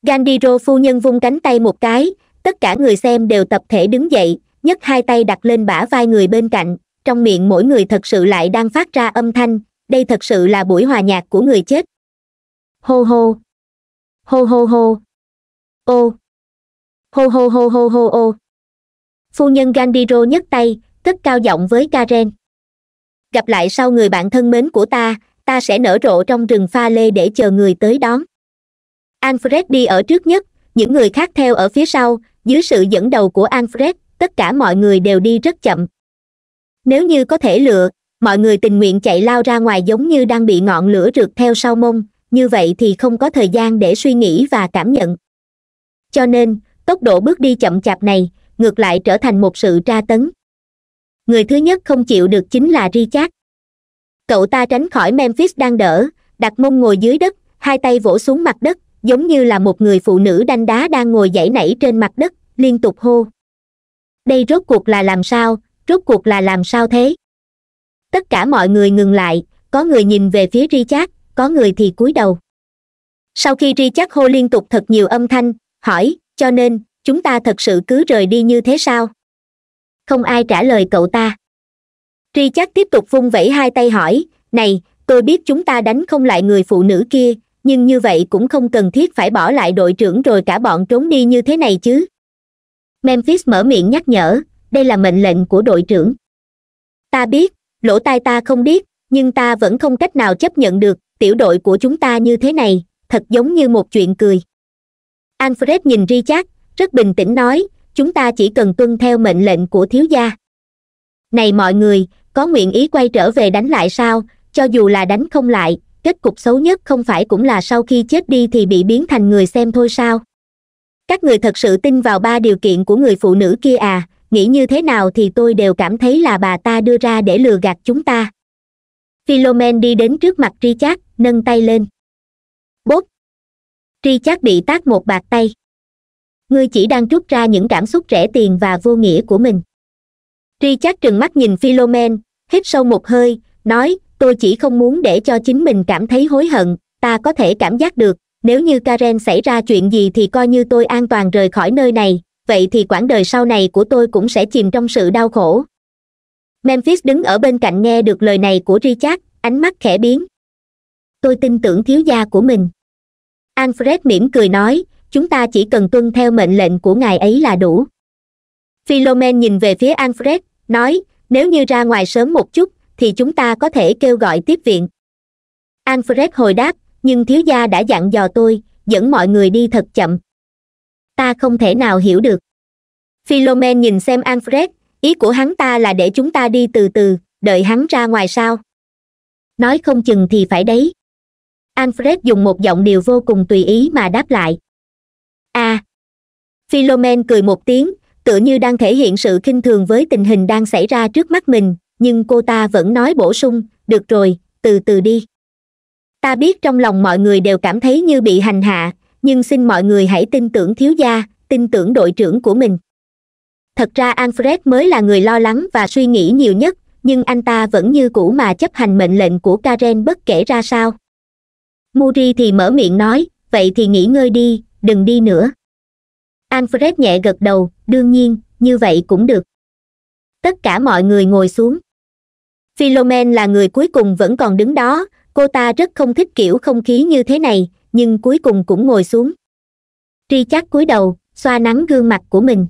A: gandiro phu nhân vung cánh tay một cái, tất cả người xem đều tập thể đứng dậy, nhấc hai tay đặt lên bả vai người bên cạnh, trong miệng mỗi người thật sự lại đang phát ra âm thanh, đây thật sự là buổi hòa nhạc của người chết. Hô hô. Hô hô hô. Ô. Hô hô hô hô hô ô. Phu nhân gandiro nhấc tay, cất cao giọng với karen. Gặp lại sau người bạn thân mến của ta ta sẽ nở rộ trong rừng pha lê để chờ người tới đón alfred đi ở trước nhất, những người khác theo ở phía sau, dưới sự dẫn đầu của alfred, tất cả mọi người đều đi rất chậm. Nếu như có thể lựa, mọi người tình nguyện chạy lao ra ngoài giống như đang bị ngọn lửa rượt theo sau mông, như vậy thì không có thời gian để suy nghĩ và cảm nhận. Cho nên, tốc độ bước đi chậm chạp này, ngược lại trở thành một sự tra tấn. Người thứ nhất không chịu được chính là richard. Cậu ta tránh khỏi memphis đang đỡ, đặt mông ngồi dưới đất, hai tay vỗ xuống mặt đất giống như là một người phụ nữ đanh đá đang ngồi dãy nảy trên mặt đất, liên tục hô. Đây rốt cuộc là làm sao, rốt cuộc là làm sao thế? Tất cả mọi người ngừng lại, có người nhìn về phía richard, có người thì cúi đầu. Sau khi richard hô liên tục thật nhiều âm thanh, hỏi, cho nên, chúng ta thật sự cứ rời đi như thế sao? Không ai trả lời cậu ta. Richard tiếp tục vung vẩy hai tay hỏi, này, tôi biết chúng ta đánh không lại người phụ nữ kia nhưng như vậy cũng không cần thiết phải bỏ lại đội trưởng rồi cả bọn trốn đi như thế này chứ. Memphis mở miệng nhắc nhở, đây là mệnh lệnh của đội trưởng. Ta biết, lỗ tai ta không biết, nhưng ta vẫn không cách nào chấp nhận được, tiểu đội của chúng ta như thế này, thật giống như một chuyện cười. Alfred nhìn richard, rất bình tĩnh nói, chúng ta chỉ cần tuân theo mệnh lệnh của thiếu gia. Này mọi người, có nguyện ý quay trở về đánh lại sao? Cho dù là đánh không lại kết cục xấu nhất không phải cũng là sau khi chết đi thì bị biến thành người xem thôi sao? Các người thật sự tin vào ba điều kiện của người phụ nữ kia à? Nghĩ như thế nào thì tôi đều cảm thấy là bà ta đưa ra để lừa gạt chúng ta. Philomen đi đến trước mặt richard, nâng tay lên. Bốp! Richard bị tát một bạt tay. Ngươi chỉ đang trút ra những cảm xúc rẻ tiền và vô nghĩa của mình. Richard trừng mắt nhìn philomen hít sâu một hơi, nói tôi chỉ không muốn để cho chính mình cảm thấy hối hận, ta có thể cảm giác được, nếu như karen xảy ra chuyện gì thì coi như tôi an toàn rời khỏi nơi này, vậy thì quãng đời sau này của tôi cũng sẽ chìm trong sự đau khổ. Memphis đứng ở bên cạnh nghe được lời này của richard, ánh mắt khẽ biến. Tôi tin tưởng thiếu gia của mình. Alfred mỉm cười nói, chúng ta chỉ cần tuân theo mệnh lệnh của ngài ấy là đủ. Philomen nhìn về phía alfred, nói, nếu như ra ngoài sớm một chút thì chúng ta có thể kêu gọi tiếp viện. Alfred hồi đáp, nhưng thiếu gia đã dặn dò tôi, dẫn mọi người đi thật chậm. Ta không thể nào hiểu được. Philomen nhìn xem alfred, ý của hắn ta là để chúng ta đi từ từ, đợi hắn ra ngoài sao? Nói không chừng thì phải đấy. Alfred dùng một giọng điều vô cùng tùy ý mà đáp lại. A à. philomen cười một tiếng, tựa như đang thể hiện sự khinh thường với tình hình đang xảy ra trước mắt mình nhưng cô ta vẫn nói bổ sung, được rồi, từ từ đi. Ta biết trong lòng mọi người đều cảm thấy như bị hành hạ, nhưng xin mọi người hãy tin tưởng thiếu gia, tin tưởng đội trưởng của mình. Thật ra alfred mới là người lo lắng và suy nghĩ nhiều nhất, nhưng anh ta vẫn như cũ mà chấp hành mệnh lệnh của karen bất kể ra sao. Muri thì mở miệng nói, vậy thì nghỉ ngơi đi, đừng đi nữa. Alfred nhẹ gật đầu, đương nhiên, như vậy cũng được. Tất cả mọi người ngồi xuống philomen là người cuối cùng vẫn còn đứng đó. Cô ta rất không thích kiểu không khí như thế này, nhưng cuối cùng cũng ngồi xuống. Tri chắc cúi đầu, xoa nắng gương mặt của mình.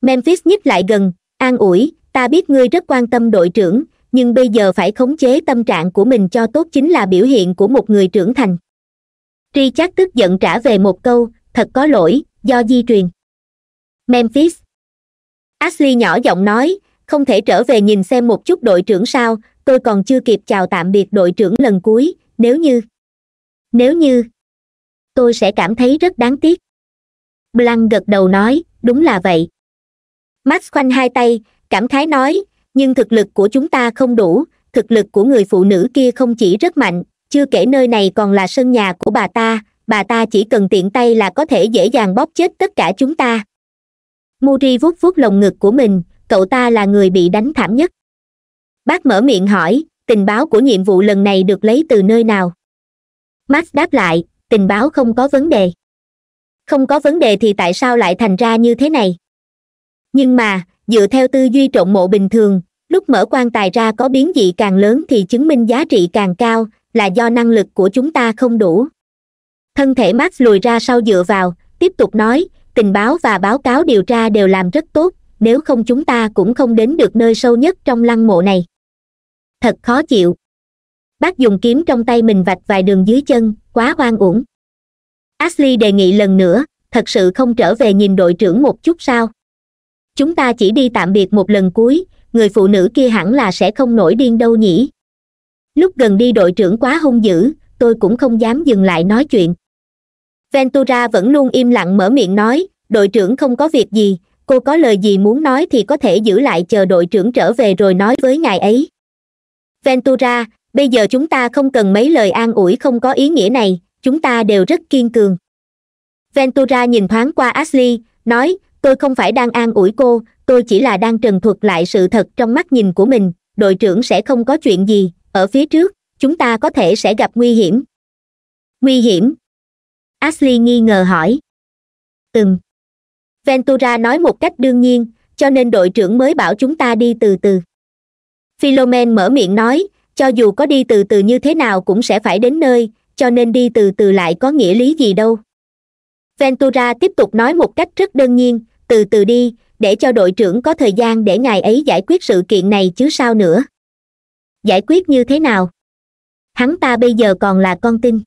A: Memphis nhích lại gần, an ủi, ta biết ngươi rất quan tâm đội trưởng, nhưng bây giờ phải khống chế tâm trạng của mình cho tốt chính là biểu hiện của một người trưởng thành. Tri chắc tức giận trả về một câu, thật có lỗi, do di truyền. Memphis. Ashley nhỏ giọng nói không thể trở về nhìn xem một chút đội trưởng sao, tôi còn chưa kịp chào tạm biệt đội trưởng lần cuối, nếu như. Nếu như. Tôi sẽ cảm thấy rất đáng tiếc. Blanc gật đầu nói, đúng là vậy. Max khoanh hai tay, cảm khái nói, nhưng thực lực của chúng ta không đủ, thực lực của người phụ nữ kia không chỉ rất mạnh, chưa kể nơi này còn là sân nhà của bà ta bà ta chỉ cần tiện tay là có thể dễ dàng bóp chết tất cả chúng ta. Muri vuốt vuốt lồng ngực của mình cậu ta là người bị đánh thảm nhất. Bác mở miệng hỏi, tình báo của nhiệm vụ lần này được lấy từ nơi nào? Max đáp lại, tình báo không có vấn đề. Không có vấn đề thì tại sao lại thành ra như thế này? Nhưng mà, dựa theo tư duy trộn mộ bình thường, lúc mở quan tài ra có biến dị càng lớn thì chứng minh giá trị càng cao, là do năng lực của chúng ta không đủ. Thân thể max lùi ra sau dựa vào, tiếp tục nói, tình báo và báo cáo điều tra đều làm rất tốt nếu không chúng ta cũng không đến được nơi sâu nhất trong lăng mộ này. Thật khó chịu. Bác dùng kiếm trong tay mình vạch vài đường dưới chân, quá hoang uổng. Ashley đề nghị lần nữa, thật sự không trở về nhìn đội trưởng một chút sao? Chúng ta chỉ đi tạm biệt một lần cuối, người phụ nữ kia hẳn là sẽ không nổi điên đâu nhỉ? Lúc gần đi đội trưởng quá hung dữ, tôi cũng không dám dừng lại nói chuyện. Ventura vẫn luôn im lặng mở miệng nói, đội trưởng không có việc gì cô có lời gì muốn nói thì có thể giữ lại chờ đội trưởng trở về rồi nói với ngài ấy. Ventura, bây giờ chúng ta không cần mấy lời an ủi không có ý nghĩa này, chúng ta đều rất kiên cường. Ventura nhìn thoáng qua ashley, nói, tôi không phải đang an ủi cô, tôi chỉ là đang trần thuật lại sự thật trong mắt nhìn của mình, đội trưởng sẽ không có chuyện gì, ở phía trước, chúng ta có thể sẽ gặp nguy hiểm. Nguy hiểm? Ashley nghi ngờ hỏi. Từng ventura nói một cách đương nhiên, cho nên đội trưởng mới bảo chúng ta đi từ từ. Philomen mở miệng nói, cho dù có đi từ từ như thế nào cũng sẽ phải đến nơi, cho nên đi từ từ lại có nghĩa lý gì đâu. Ventura tiếp tục nói một cách rất đơn nhiên, từ từ đi, để cho đội trưởng có thời gian để ngài ấy giải quyết sự kiện này chứ sao nữa. Giải quyết như thế nào? Hắn ta bây giờ còn là con tin.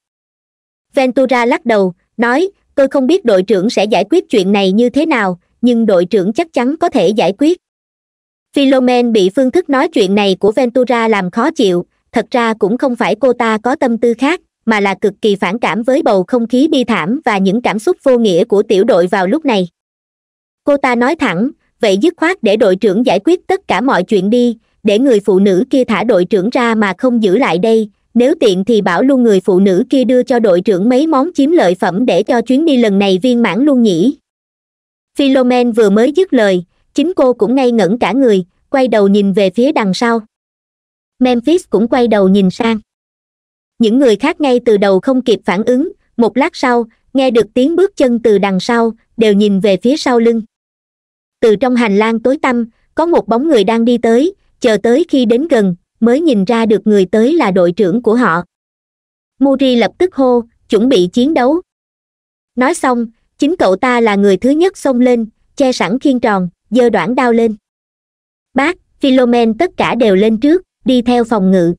A: Ventura lắc đầu, nói tôi không biết đội trưởng sẽ giải quyết chuyện này như thế nào, nhưng đội trưởng chắc chắn có thể giải quyết. Philomen bị phương thức nói chuyện này của ventura làm khó chịu, thật ra cũng không phải cô ta có tâm tư khác, mà là cực kỳ phản cảm với bầu không khí bi thảm và những cảm xúc vô nghĩa của tiểu đội vào lúc này. Cô ta nói thẳng, vậy dứt khoát để đội trưởng giải quyết tất cả mọi chuyện đi, để người phụ nữ kia thả đội trưởng ra mà không giữ lại đây nếu tiện thì bảo luôn người phụ nữ kia đưa cho đội trưởng mấy món chiếm lợi phẩm để cho chuyến đi lần này viên mãn luôn nhỉ? Philomen vừa mới dứt lời, chính cô cũng ngây ngẩn cả người, quay đầu nhìn về phía đằng sau. Memphis cũng quay đầu nhìn sang. Những người khác ngay từ đầu không kịp phản ứng, một lát sau, nghe được tiếng bước chân từ đằng sau, đều nhìn về phía sau lưng. Từ trong hành lang tối tăm, có một bóng người đang đi tới, chờ tới khi đến gần mới nhìn ra được người tới là đội trưởng của họ. Muri lập tức hô, chuẩn bị chiến đấu. Nói xong, chính cậu ta là người thứ nhất xông lên, che sẵn khiên tròn, giơ đoạn đao lên. Bác philomen tất cả đều lên trước, đi theo phòng ngự.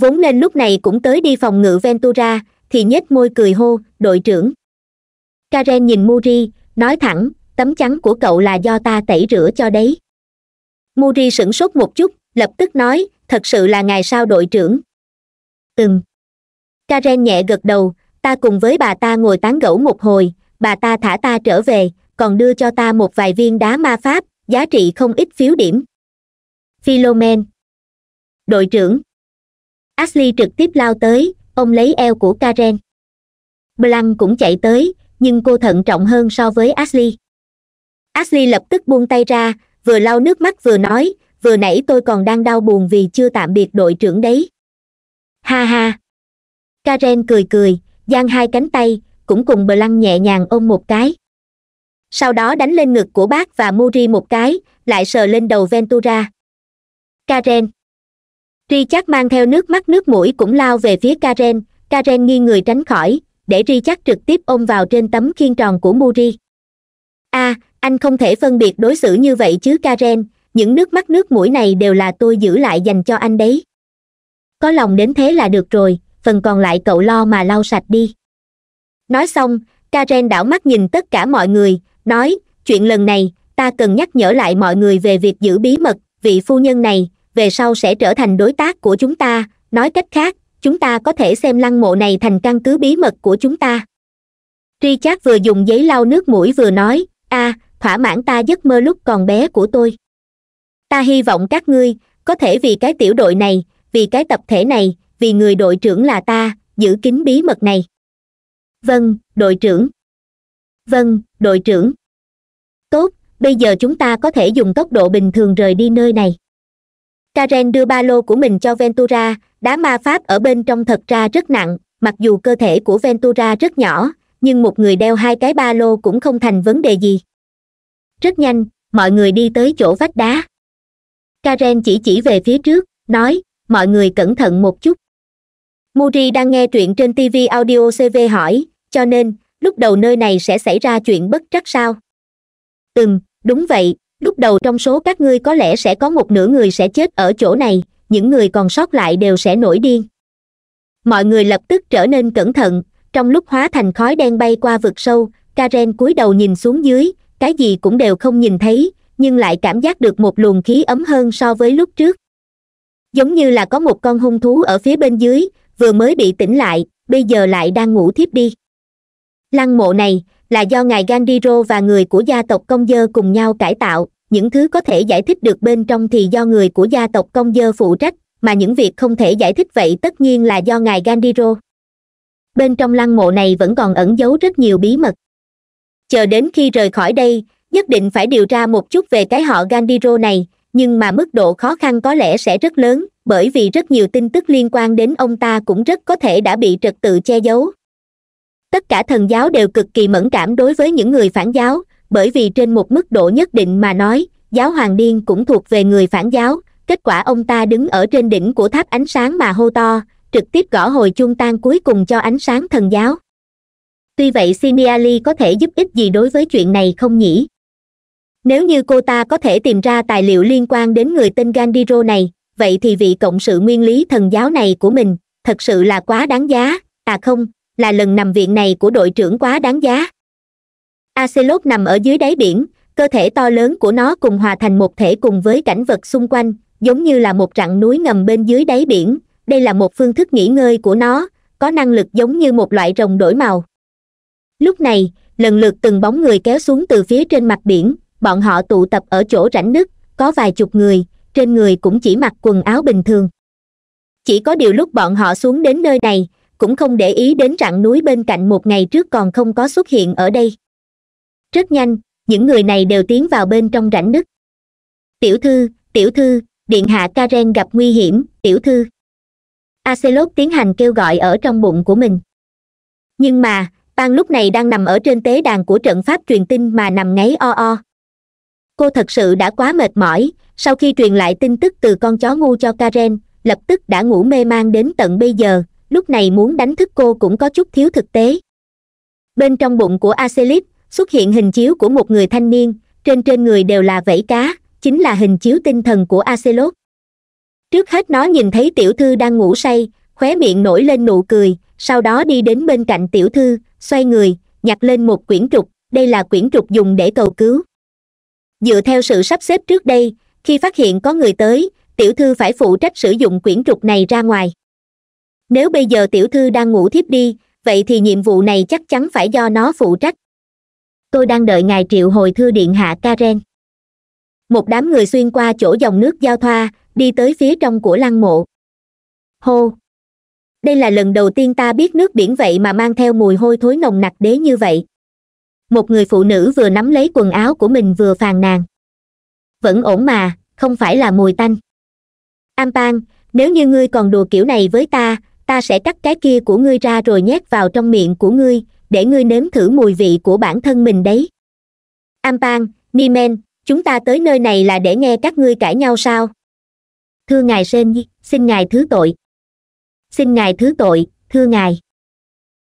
A: Vốn nên lúc này cũng tới đi phòng ngự ventura, thì nhếch môi cười hô, đội trưởng. Karen nhìn muri, nói thẳng, tấm chắn của cậu là do ta tẩy rửa cho đấy. Muri sửng sốt một chút, lập tức nói thật sự là ngài sao đội trưởng? Ừm. Karen nhẹ gật đầu, ta cùng với bà ta ngồi tán gẫu một hồi, bà ta thả ta trở về, còn đưa cho ta một vài viên đá ma pháp, giá trị không ít phiếu điểm. Philomen. Đội trưởng. Ashley trực tiếp lao tới, ông lấy eo của karen. Blanc cũng chạy tới, nhưng cô thận trọng hơn so với ashley. Ashley lập tức buông tay ra, vừa lau nước mắt vừa nói vừa nãy tôi còn đang đau buồn vì chưa tạm biệt đội trưởng đấy. Ha ha. Karen cười cười, giang hai cánh tay, cũng cùng bờ lăng nhẹ nhàng ôm một cái. Sau đó đánh lên ngực của bác và Muri một cái, lại sờ lên đầu ventura. Karen. Richard mang theo nước mắt nước mũi cũng lao về phía karen karen nghiêng người tránh khỏi, để richard trực tiếp ôm vào trên tấm khiên tròn của muri. A anh không thể phân biệt đối xử như vậy chứ karen những nước mắt nước mũi này đều là tôi giữ lại dành cho anh đấy. Có lòng đến thế là được rồi, phần còn lại cậu lo mà lau sạch đi. Nói xong, karen đảo mắt nhìn tất cả mọi người, nói, chuyện lần này, ta cần nhắc nhở lại mọi người về việc giữ bí mật, vị phu nhân này, về sau sẽ trở thành đối tác của chúng ta. Nói cách khác, chúng ta có thể xem lăng mộ này thành căn cứ bí mật của chúng ta. Richard vừa dùng giấy lau nước mũi vừa nói, a, thỏa mãn ta giấc mơ lúc còn bé của tôi ta hy vọng các ngươi có thể vì cái tiểu đội này, vì cái tập thể này, vì người đội trưởng là ta, giữ kín bí mật này. Vâng đội trưởng. Vâng đội trưởng. Tốt, bây giờ chúng ta có thể dùng tốc độ bình thường rời đi nơi này. Karen đưa ba lô của mình cho ventura, đá ma pháp ở bên trong thật ra rất nặng, mặc dù cơ thể của ventura rất nhỏ, nhưng một người đeo hai cái ba lô cũng không thành vấn đề gì. Rất nhanh, mọi người đi tới chỗ vách đá karen chỉ chỉ về phía trước, nói, mọi người cẩn thận một chút. Muri đang nghe truyện trên tv audio cv hỏi, cho nên, lúc đầu nơi này sẽ xảy ra chuyện bất trắc sao? Ừm, đúng vậy, lúc đầu trong số các ngươi có lẽ sẽ có một nửa người sẽ chết ở chỗ này, những người còn sót lại đều sẽ nổi điên. Mọi người lập tức trở nên cẩn thận, trong lúc hóa thành khói đen bay qua vực sâu, karen cúi đầu nhìn xuống dưới, cái gì cũng đều không nhìn thấy nhưng lại cảm giác được một luồng khí ấm hơn so với lúc trước. Giống như là có một con hung thú ở phía bên dưới, vừa mới bị tỉnh lại, bây giờ lại đang ngủ thiếp đi. Lăng mộ này là do ngài gandhiro và người của gia tộc công dơ cùng nhau cải tạo, những thứ có thể giải thích được bên trong thì do người của gia tộc công dơ phụ trách, mà những việc không thể giải thích vậy tất nhiên là do ngài gandhiro. Bên trong lăng mộ này vẫn còn ẩn giấu rất nhiều bí mật. Chờ đến khi rời khỏi đây nhất định phải điều tra một chút về cái họ Gandiro này, nhưng mà mức độ khó khăn có lẽ sẽ rất lớn, bởi vì rất nhiều tin tức liên quan đến ông ta cũng rất có thể đã bị trật tự che giấu. Tất cả thần giáo đều cực kỳ mẫn cảm đối với những người phản giáo, bởi vì trên một mức độ nhất định mà nói, giáo hoàng điên cũng thuộc về người phản giáo, kết quả ông ta đứng ở trên đỉnh của tháp ánh sáng mà hô to, trực tiếp gõ hồi chuông tan cuối cùng cho ánh sáng thần giáo. Tuy vậy siniali có thể giúp ích gì đối với chuyện này không nhỉ? Nếu như cô ta có thể tìm ra tài liệu liên quan đến người tên Gandiro này, vậy thì vị cộng sự nguyên lý thần giáo này của mình thật sự là quá đáng giá. À không, là lần nằm viện này của đội trưởng quá đáng giá. Acelot nằm ở dưới đáy biển, cơ thể to lớn của nó cùng hòa thành một thể cùng với cảnh vật xung quanh, giống như là một rặng núi ngầm bên dưới đáy biển. Đây là một phương thức nghỉ ngơi của nó, có năng lực giống như một loại rồng đổi màu. Lúc này, lần lượt từng bóng người kéo xuống từ phía trên mặt biển bọn họ tụ tập ở chỗ rãnh nứt, có vài chục người, trên người cũng chỉ mặc quần áo bình thường. Chỉ có điều lúc bọn họ xuống đến nơi này, cũng không để ý đến rặng núi bên cạnh một ngày trước còn không có xuất hiện ở đây. Rất nhanh, những người này đều tiến vào bên trong rãnh nứt. Tiểu thư tiểu thư, điện hạ karen gặp nguy hiểm, tiểu thư. Acelot tiến hành kêu gọi ở trong bụng của mình. Nhưng mà pan lúc này đang nằm ở trên tế đàn của trận pháp truyền tin mà nằm ngáy o o cô thật sự đã quá mệt mỏi. Sau khi truyền lại tin tức từ con chó ngu cho karen, lập tức đã ngủ mê man đến tận bây giờ. Lúc này muốn đánh thức cô cũng có chút thiếu thực tế. Bên trong bụng của Acelip xuất hiện hình chiếu của một người thanh niên. Trên trên người đều là vảy cá, chính là hình chiếu tinh thần của acelot trước hết nó nhìn thấy tiểu thư đang ngủ say, khóe miệng nổi lên nụ cười, sau đó đi đến bên cạnh tiểu thư, xoay người, nhặt lên một quyển trục. Đây là quyển trục dùng để cầu cứu dựa theo sự sắp xếp trước đây, khi phát hiện có người tới, tiểu thư phải phụ trách sử dụng quyển trục này ra ngoài. Nếu bây giờ tiểu thư đang ngủ thiếp đi, vậy thì nhiệm vụ này chắc chắn phải do nó phụ trách. Tôi đang đợi ngài triệu hồi thư điện hạ karen. Một đám người xuyên qua chỗ dòng nước giao thoa, đi tới phía trong của lăng mộ. Hô! Đây là lần đầu tiên ta biết nước biển vậy mà mang theo mùi hôi thối nồng nặc đế như vậy một người phụ nữ vừa nắm lấy quần áo của mình vừa phàn nàn. Vẫn ổn mà, không phải là mùi tanh. Ampan nếu như ngươi còn đùa kiểu này với ta ta sẽ cắt cái kia của ngươi ra rồi nhét vào trong miệng của ngươi, để ngươi nếm thử mùi vị của bản thân mình đấy. Ampan nimen chúng ta tới nơi này là để nghe các ngươi cãi nhau sao? Thưa ngài sên xin ngài thứ tội. Xin ngài thứ tội, thưa ngài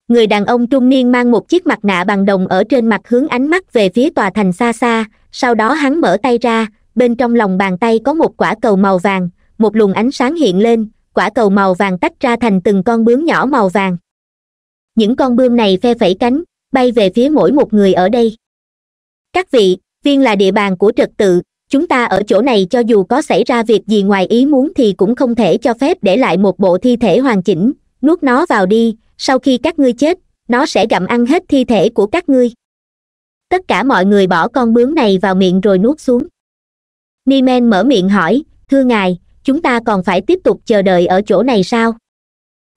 A: người đàn ông trung niên mang một chiếc mặt nạ bằng đồng ở trên mặt hướng ánh mắt về phía tòa thành xa xa, sau đó hắn mở tay ra, bên trong lòng bàn tay có một quả cầu màu vàng, một luồng ánh sáng hiện lên, quả cầu màu vàng tách ra thành từng con bướm nhỏ màu vàng. Những con bướm này phe phẩy cánh, bay về phía mỗi một người ở đây. Các vị, viên là địa bàn của trật tự, chúng ta ở chỗ này cho dù có xảy ra việc gì ngoài ý muốn thì cũng không thể cho phép để lại một bộ thi thể hoàn chỉnh, nuốt nó vào đi sau khi các ngươi chết, nó sẽ gặm ăn hết thi thể của các ngươi. Tất cả mọi người bỏ con bướm này vào miệng rồi nuốt xuống. Nimen mở miệng hỏi, thưa ngài, chúng ta còn phải tiếp tục chờ đợi ở chỗ này sao?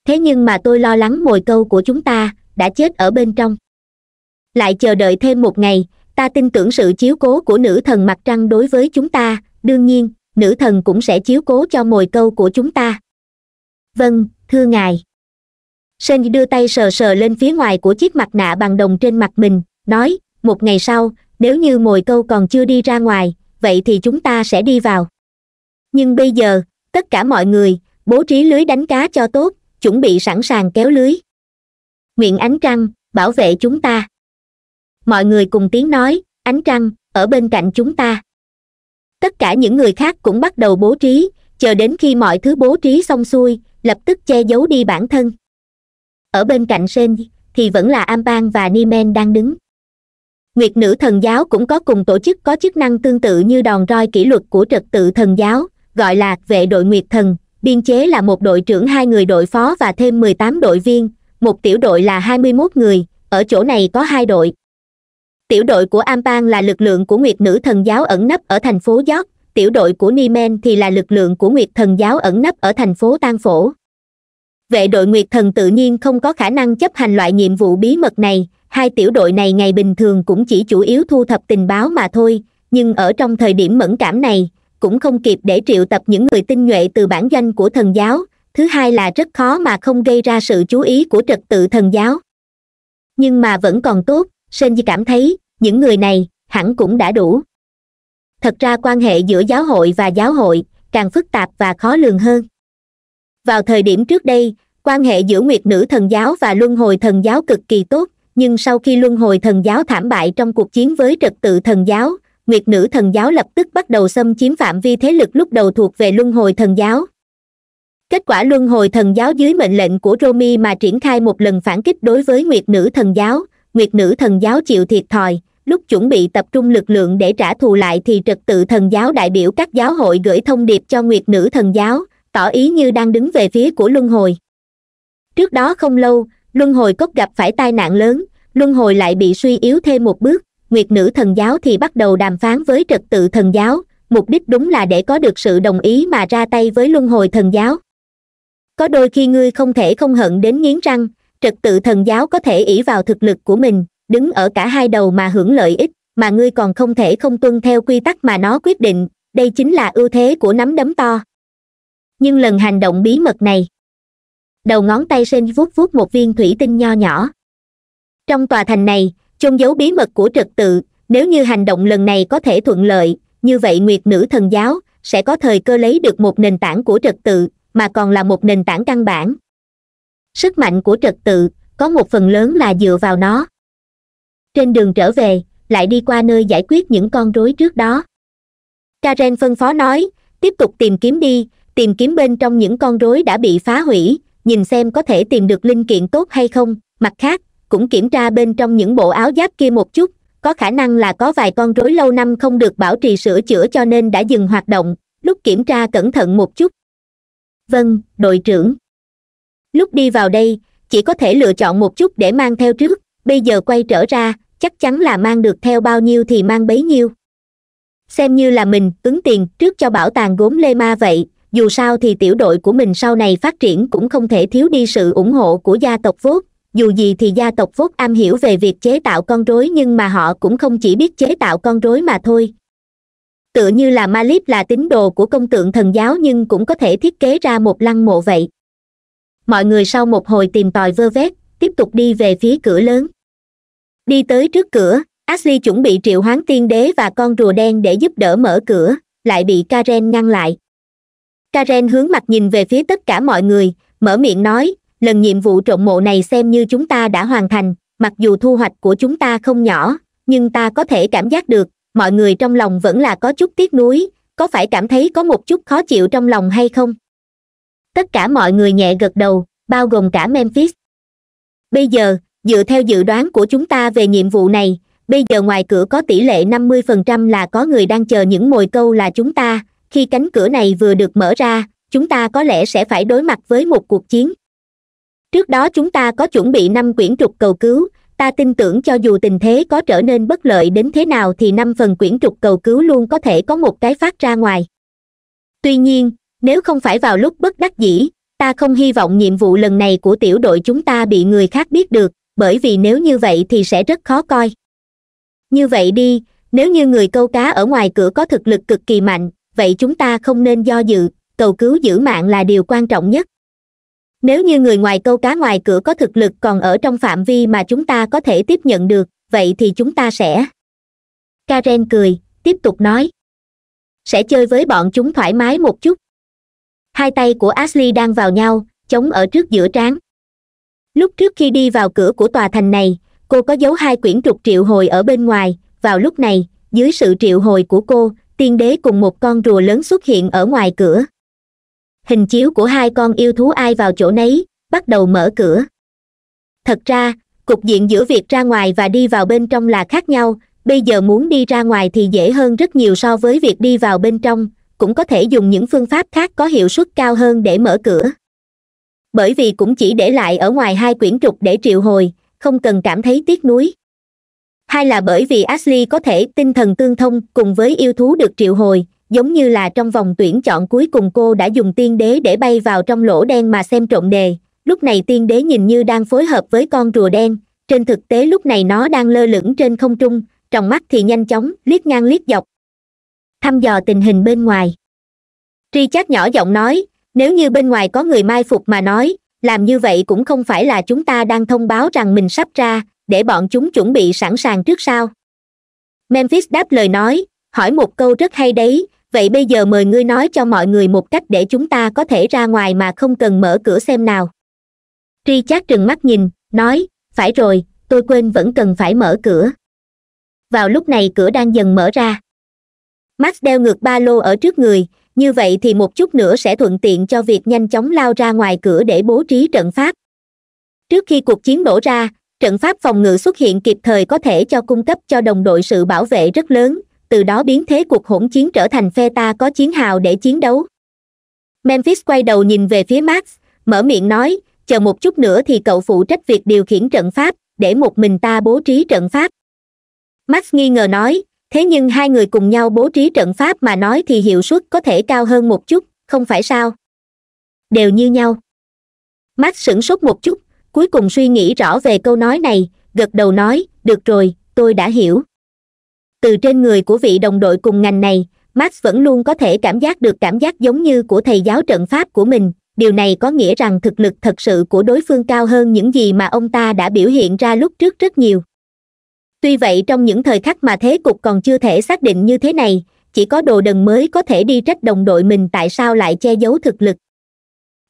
A: Thế nhưng mà tôi lo lắng mồi câu của chúng ta đã chết ở bên trong. Lại chờ đợi thêm một ngày, ta tin tưởng sự chiếu cố của nữ thần mặt trăng đối với chúng ta. Đương nhiên, nữ thần cũng sẽ chiếu cố cho mồi câu của chúng ta. Vâng thưa ngài sơn đưa tay sờ sờ lên phía ngoài của chiếc mặt nạ bằng đồng trên mặt mình, nói, một ngày sau, nếu như mồi câu còn chưa đi ra ngoài, vậy thì chúng ta sẽ đi vào. Nhưng bây giờ, tất cả mọi người, bố trí lưới đánh cá cho tốt, chuẩn bị sẵn sàng kéo lưới. Nguyện ánh trăng, bảo vệ chúng ta. Mọi người cùng tiếng nói, ánh trăng, ở bên cạnh chúng ta. Tất cả những người khác cũng bắt đầu bố trí, chờ đến khi mọi thứ bố trí xong xuôi, lập tức che giấu đi bản thân ở bên cạnh sên thì vẫn là Amban và nimen đang đứng. Nguyệt nữ thần giáo cũng có cùng tổ chức, có chức năng tương tự như đòn roi kỷ luật của trật tự thần giáo, gọi là vệ đội nguyệt thần. Biên chế là một đội trưởng hai người đội phó và thêm mười tám đội viên, một tiểu đội là hai mươi 21 người, ở chỗ này có hai đội. Tiểu đội của ampan là lực lượng của nguyệt nữ thần giáo ẩn nấp ở thành phố york tiểu đội của nimen thì là lực lượng của nguyệt thần giáo ẩn nấp ở thành phố tan phổ vệ đội nguyệt thần tự nhiên không có khả năng chấp hành loại nhiệm vụ bí mật này, hai tiểu đội này ngày bình thường cũng chỉ chủ yếu thu thập tình báo mà thôi, nhưng ở trong thời điểm mẫn cảm này, cũng không kịp để triệu tập những người tinh nhuệ từ bản doanh của thần giáo, thứ hai là rất khó mà không gây ra sự chú ý của trật tự thần giáo. Nhưng mà vẫn còn tốt, sơn di cảm thấy, những người này, hẳn cũng đã đủ. Thật ra quan hệ giữa giáo hội và giáo hội, càng phức tạp và khó lường hơn vào thời điểm trước đây, quan hệ giữa nguyệt nữ thần giáo và luân hồi thần giáo cực kỳ tốt, nhưng sau khi luân hồi thần giáo thảm bại trong cuộc chiến với trật tự thần giáo, nguyệt nữ thần giáo lập tức bắt đầu xâm chiếm phạm vi thế lực lúc đầu thuộc về luân hồi thần giáo. Kết quả luân hồi thần giáo dưới mệnh lệnh của romi mà triển khai một lần phản kích đối với nguyệt nữ thần giáo, nguyệt nữ thần giáo chịu thiệt thòi, lúc chuẩn bị tập trung lực lượng để trả thù lại thì trật tự thần giáo đại biểu các giáo hội gửi thông điệp cho nguyệt nữ thần giáo tỏ ý như đang đứng về phía của luân hồi. Trước đó không lâu, luân hồi cốc gặp phải tai nạn lớn, luân hồi lại bị suy yếu thêm một bước, nguyệt nữ thần giáo thì bắt đầu đàm phán với trật tự thần giáo, mục đích đúng là để có được sự đồng ý mà ra tay với luân hồi thần giáo. Có đôi khi ngươi không thể không hận đến nghiến răng, trật tự thần giáo có thể ỷ vào thực lực của mình, đứng ở cả hai đầu mà hưởng lợi ích, mà ngươi còn không thể không tuân theo quy tắc mà nó quyết định, đây chính là ưu thế của nắm đấm to nhưng lần hành động bí mật này. Đầu ngón tay sen vuốt vuốt một viên thủy tinh nho nhỏ. Trong tòa thành này, chôn giấu bí mật của trật tự, nếu như hành động lần này có thể thuận lợi, như vậy nguyệt nữ thần giáo sẽ có thời cơ lấy được một nền tảng của trật tự, mà còn là một nền tảng căn bản. Sức mạnh của trật tự, có một phần lớn là dựa vào nó. Trên đường trở về, lại đi qua nơi giải quyết những con rối trước đó. Karen phân phó nói, tiếp tục tìm kiếm đi tìm kiếm bên trong những con rối đã bị phá hủy, nhìn xem có thể tìm được linh kiện tốt hay không. Mặt khác, cũng kiểm tra bên trong những bộ áo giáp kia một chút, có khả năng là có vài con rối lâu năm không được bảo trì sửa chữa cho nên đã dừng hoạt động. Lúc kiểm tra cẩn thận một chút. Vâng đội trưởng. Lúc đi vào đây, chỉ có thể lựa chọn một chút để mang theo trước. Bây giờ quay trở ra, chắc chắn là mang được theo bao nhiêu thì mang bấy nhiêu. Xem như là mình, ứng tiền trước cho bảo tàng gốm lê ma vậy dù sao thì tiểu đội của mình sau này phát triển cũng không thể thiếu đi sự ủng hộ của gia tộc vốt dù gì thì gia tộc vốt am hiểu về việc chế tạo con rối nhưng mà họ cũng không chỉ biết chế tạo con rối mà thôi. Tựa như là malip là tín đồ của công tượng thần giáo nhưng cũng có thể thiết kế ra một lăng mộ vậy. Mọi người sau một hồi tìm tòi vơ vét, tiếp tục đi về phía cửa lớn. Đi tới trước cửa, ashley chuẩn bị triệu hoán tiên đế và con rùa đen để giúp đỡ mở cửa, lại bị karen ngăn lại karen hướng mặt nhìn về phía tất cả mọi người, mở miệng nói, lần nhiệm vụ trộm mộ này xem như chúng ta đã hoàn thành, mặc dù thu hoạch của chúng ta không nhỏ, nhưng ta có thể cảm giác được, mọi người trong lòng vẫn là có chút tiếc nuối, có phải cảm thấy có một chút khó chịu trong lòng hay không? Tất cả mọi người nhẹ gật đầu, bao gồm cả memphis. Bây giờ, dựa theo dự đoán của chúng ta về nhiệm vụ này, bây giờ ngoài cửa có tỷ lệ năm mươi phần trăm là có người đang chờ những mồi câu là chúng ta khi cánh cửa này vừa được mở ra, chúng ta có lẽ sẽ phải đối mặt với một cuộc chiến. Trước đó chúng ta có chuẩn bị năm quyển trục cầu cứu, ta tin tưởng cho dù tình thế có trở nên bất lợi đến thế nào thì năm phần quyển trục cầu cứu luôn có thể có một cái phát ra ngoài. Tuy nhiên, nếu không phải vào lúc bất đắc dĩ, ta không hy vọng nhiệm vụ lần này của tiểu đội chúng ta bị người khác biết được, bởi vì nếu như vậy thì sẽ rất khó coi. Như vậy đi, nếu như người câu cá ở ngoài cửa có thực lực cực kỳ mạnh vậy chúng ta không nên do dự, cầu cứu giữ mạng là điều quan trọng nhất. Nếu như người ngoài câu cá ngoài cửa có thực lực còn ở trong phạm vi mà chúng ta có thể tiếp nhận được, vậy thì chúng ta sẽ. Karen cười, tiếp tục nói. Sẽ chơi với bọn chúng thoải mái một chút. Hai tay của ashley đang vào nhau, chống ở trước giữa trán. Lúc trước khi đi vào cửa của tòa thành này, cô có giấu hai quyển trục triệu hồi ở bên ngoài, vào lúc này, dưới sự triệu hồi của cô tiên đế cùng một con rùa lớn xuất hiện ở ngoài cửa. Hình chiếu của hai con yêu thú ai vào chỗ nấy, bắt đầu mở cửa. Thật ra, cục diện giữa việc ra ngoài và đi vào bên trong là khác nhau, bây giờ muốn đi ra ngoài thì dễ hơn rất nhiều so với việc đi vào bên trong, cũng có thể dùng những phương pháp khác có hiệu suất cao hơn để mở cửa. Bởi vì cũng chỉ để lại ở ngoài hai quyển trục để triệu hồi, không cần cảm thấy tiếc nuối hai là bởi vì ashley có thể tinh thần tương thông cùng với yêu thú được triệu hồi, giống như là trong vòng tuyển chọn cuối cùng cô đã dùng tiên đế để bay vào trong lỗ đen mà xem trộm đề. Lúc này tiên đế nhìn như đang phối hợp với con rùa đen. Trên thực tế lúc này nó đang lơ lửng trên không trung, trong mắt thì nhanh chóng, liếc ngang liếc dọc. Thăm dò tình hình bên ngoài. Tri chắc nhỏ giọng nói, nếu như bên ngoài có người mai phục mà nói, làm như vậy cũng không phải là chúng ta đang thông báo rằng mình sắp ra để bọn chúng chuẩn bị sẵn sàng trước sau. Memphis đáp lời nói, hỏi một câu rất hay đấy, vậy bây giờ mời ngươi nói cho mọi người một cách để chúng ta có thể ra ngoài mà không cần mở cửa xem nào. Tri chát trừng mắt nhìn, nói, phải rồi, tôi quên vẫn cần phải mở cửa. Vào lúc này cửa đang dần mở ra. Max đeo ngược ba lô ở trước người, như vậy thì một chút nữa sẽ thuận tiện cho việc nhanh chóng lao ra ngoài cửa để bố trí trận pháp. Trước khi cuộc chiến nổ ra trận pháp phòng ngự xuất hiện kịp thời có thể cho cung cấp cho đồng đội sự bảo vệ rất lớn, từ đó biến thế cuộc hỗn chiến trở thành phe ta có chiến hào để chiến đấu. Memphis quay đầu nhìn về phía max, mở miệng nói, chờ một chút nữa thì cậu phụ trách việc điều khiển trận pháp, để một mình ta bố trí trận pháp. Max nghi ngờ nói, thế nhưng hai người cùng nhau bố trí trận pháp mà nói thì hiệu suất có thể cao hơn một chút, không phải sao? Đều như nhau. Max sửng sốt một chút cuối cùng suy nghĩ rõ về câu nói này, gật đầu nói, được rồi, tôi đã hiểu. Từ trên người của vị đồng đội cùng ngành này, max vẫn luôn có thể cảm giác được cảm giác giống như của thầy giáo trận pháp của mình. Điều này có nghĩa rằng thực lực thật sự của đối phương cao hơn những gì mà ông ta đã biểu hiện ra lúc trước rất nhiều. Tuy vậy trong những thời khắc mà thế cục còn chưa thể xác định như thế này, chỉ có đồ đần mới có thể đi trách đồng đội mình tại sao lại che giấu thực lực.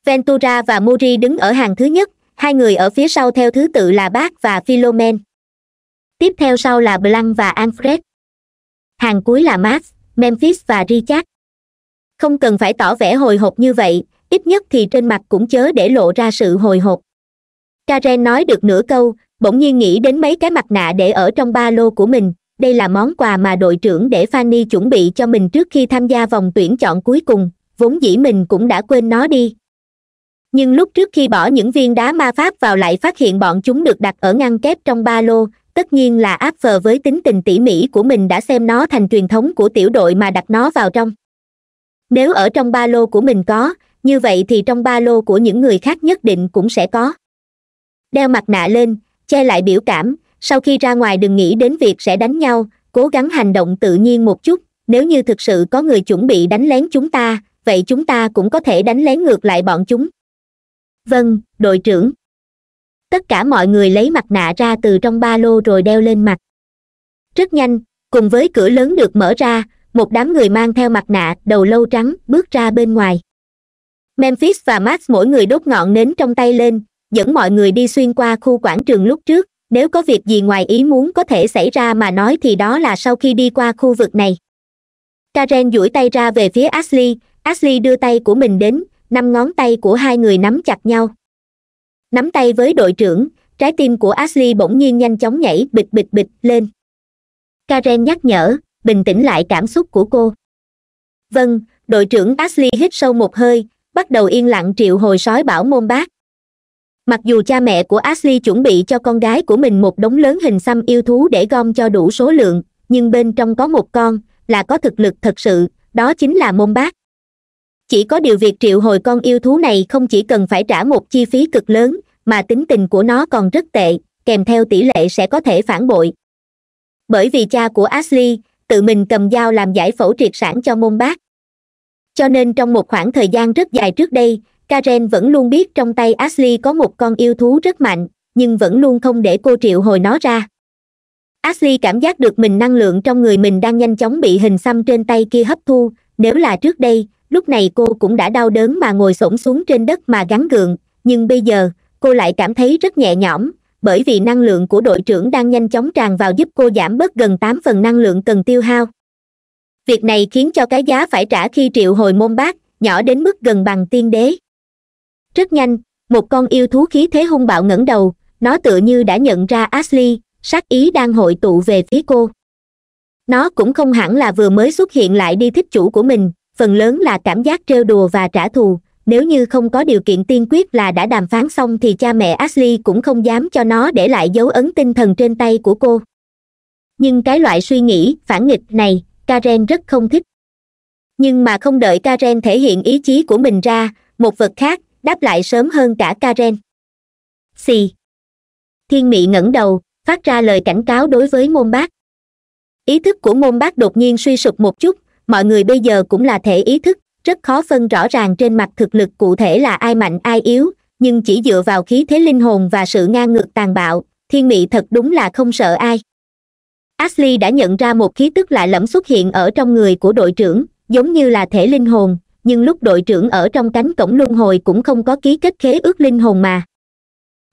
A: Ventura và mori đứng ở hàng thứ nhất hai người ở phía sau theo thứ tự là bác và philomen tiếp theo sau là blanc và alfred. Hàng cuối là max, memphis và richard. Không cần phải tỏ vẻ hồi hộp như vậy, ít nhất thì trên mặt cũng chớ để lộ ra sự hồi hộp. Karen nói được nửa câu, bỗng nhiên nghĩ đến mấy cái mặt nạ để ở trong ba lô của mình. Đây là món quà mà đội trưởng để fanny chuẩn bị cho mình trước khi tham gia vòng tuyển chọn cuối cùng. Vốn dĩ mình cũng đã quên nó đi nhưng lúc trước khi bỏ những viên đá ma pháp vào lại phát hiện bọn chúng được đặt ở ngăn kép trong ba lô, tất nhiên là áp phờ với tính tình tỉ mỉ của mình đã xem nó thành truyền thống của tiểu đội mà đặt nó vào trong. Nếu ở trong ba lô của mình có, như vậy thì trong ba lô của những người khác nhất định cũng sẽ có. Đeo mặt nạ lên, che lại biểu cảm, sau khi ra ngoài đừng nghĩ đến việc sẽ đánh nhau, cố gắng hành động tự nhiên một chút, nếu như thực sự có người chuẩn bị đánh lén chúng ta, vậy chúng ta cũng có thể đánh lén ngược lại bọn chúng vâng đội trưởng. Tất cả mọi người lấy mặt nạ ra từ trong ba lô rồi đeo lên mặt. Rất nhanh, cùng với cửa lớn được mở ra, một đám người mang theo mặt nạ, đầu lâu trắng, bước ra bên ngoài. Memphis và max mỗi người đốt ngọn nến trong tay lên, dẫn mọi người đi xuyên qua khu quảng trường lúc trước, nếu có việc gì ngoài ý muốn có thể xảy ra mà nói thì đó là sau khi đi qua khu vực này. Karen duỗi tay ra về phía ashley ashley đưa tay của mình đến năm ngón tay của hai người nắm chặt nhau. Nắm tay với đội trưởng, trái tim của ashley bỗng nhiên nhanh chóng nhảy bịch bịch bịch lên. Karen nhắc nhở, bình tĩnh lại cảm xúc của cô. Vâng đội trưởng ashley hít sâu một hơi, bắt đầu yên lặng triệu hồi sói bảo môn bác. Mặc dù cha mẹ của ashley chuẩn bị cho con gái của mình một đống lớn hình xăm yêu thú để gom cho đủ số lượng, nhưng bên trong có một con, là có thực lực thật sự, đó chính là môn bác chỉ có điều việc triệu hồi con yêu thú này không chỉ cần phải trả một chi phí cực lớn, mà tính tình của nó còn rất tệ, kèm theo tỷ lệ sẽ có thể phản bội. Bởi vì cha của ashley, tự mình cầm dao làm giải phẫu triệt sản cho môn bác. Cho nên trong một khoảng thời gian rất dài trước đây, karen vẫn luôn biết trong tay ashley có một con yêu thú rất mạnh, nhưng vẫn luôn không để cô triệu hồi nó ra. Ashley cảm giác được mình năng lượng trong người mình đang nhanh chóng bị hình xăm trên tay kia hấp thu, nếu là trước đây lúc này cô cũng đã đau đớn mà ngồi xổm xuống trên đất mà gắn gượng, nhưng bây giờ, cô lại cảm thấy rất nhẹ nhõm, bởi vì năng lượng của đội trưởng đang nhanh chóng tràn vào giúp cô giảm bớt gần tám phần năng lượng cần tiêu hao. Việc này khiến cho cái giá phải trả khi triệu hồi môn bác nhỏ đến mức gần bằng tiên đế. Rất nhanh, một con yêu thú khí thế hung bạo ngẩng đầu, nó tựa như đã nhận ra ashley, sát ý đang hội tụ về phía cô. Nó cũng không hẳn là vừa mới xuất hiện lại đi thích chủ của mình phần lớn là cảm giác trêu đùa và trả thù, nếu như không có điều kiện tiên quyết là đã đàm phán xong thì cha mẹ ashley cũng không dám cho nó để lại dấu ấn tinh thần trên tay của cô. Nhưng cái loại suy nghĩ phản nghịch này, karen rất không thích. Nhưng mà không đợi karen thể hiện ý chí của mình ra, một vật khác đáp lại sớm hơn cả karen. Xì. Thiên mị ngẩng đầu, phát ra lời cảnh cáo đối với môn bác. Ý thức của môn bác đột nhiên suy sụp một chút mọi người bây giờ cũng là thể ý thức, rất khó phân rõ ràng trên mặt thực lực cụ thể là ai mạnh, ai yếu, nhưng chỉ dựa vào khí thế linh hồn và sự ngang ngược tàn bạo, thiên mị thật đúng là không sợ ai. Ashley đã nhận ra một khí tức lạ lẫm xuất hiện ở trong người của đội trưởng, giống như là thể linh hồn, nhưng lúc đội trưởng ở trong cánh cổng luân hồi cũng không có ký kết khế ước linh hồn mà.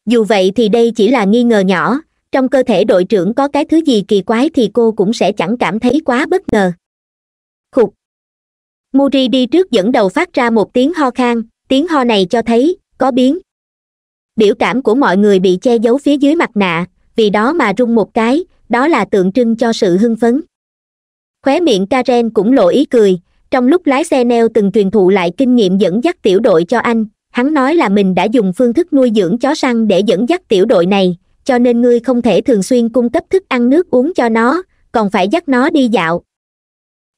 A: Dù vậy thì đây chỉ là nghi ngờ nhỏ, trong cơ thể đội trưởng có cái thứ gì kỳ quái thì cô cũng sẽ chẳng cảm thấy quá bất ngờ khục. Muri đi trước dẫn đầu phát ra một tiếng ho khan, tiếng ho này cho thấy, có biến. Biểu cảm của mọi người bị che giấu phía dưới mặt nạ, vì đó mà rung một cái, đó là tượng trưng cho sự hưng phấn. Khóe miệng karen cũng lộ ý cười, trong lúc lái xe neo từng truyền thụ lại kinh nghiệm dẫn dắt tiểu đội cho anh, hắn nói là mình đã dùng phương thức nuôi dưỡng chó săn để dẫn dắt tiểu đội này, cho nên ngươi không thể thường xuyên cung cấp thức ăn nước uống cho nó, còn phải dắt nó đi dạo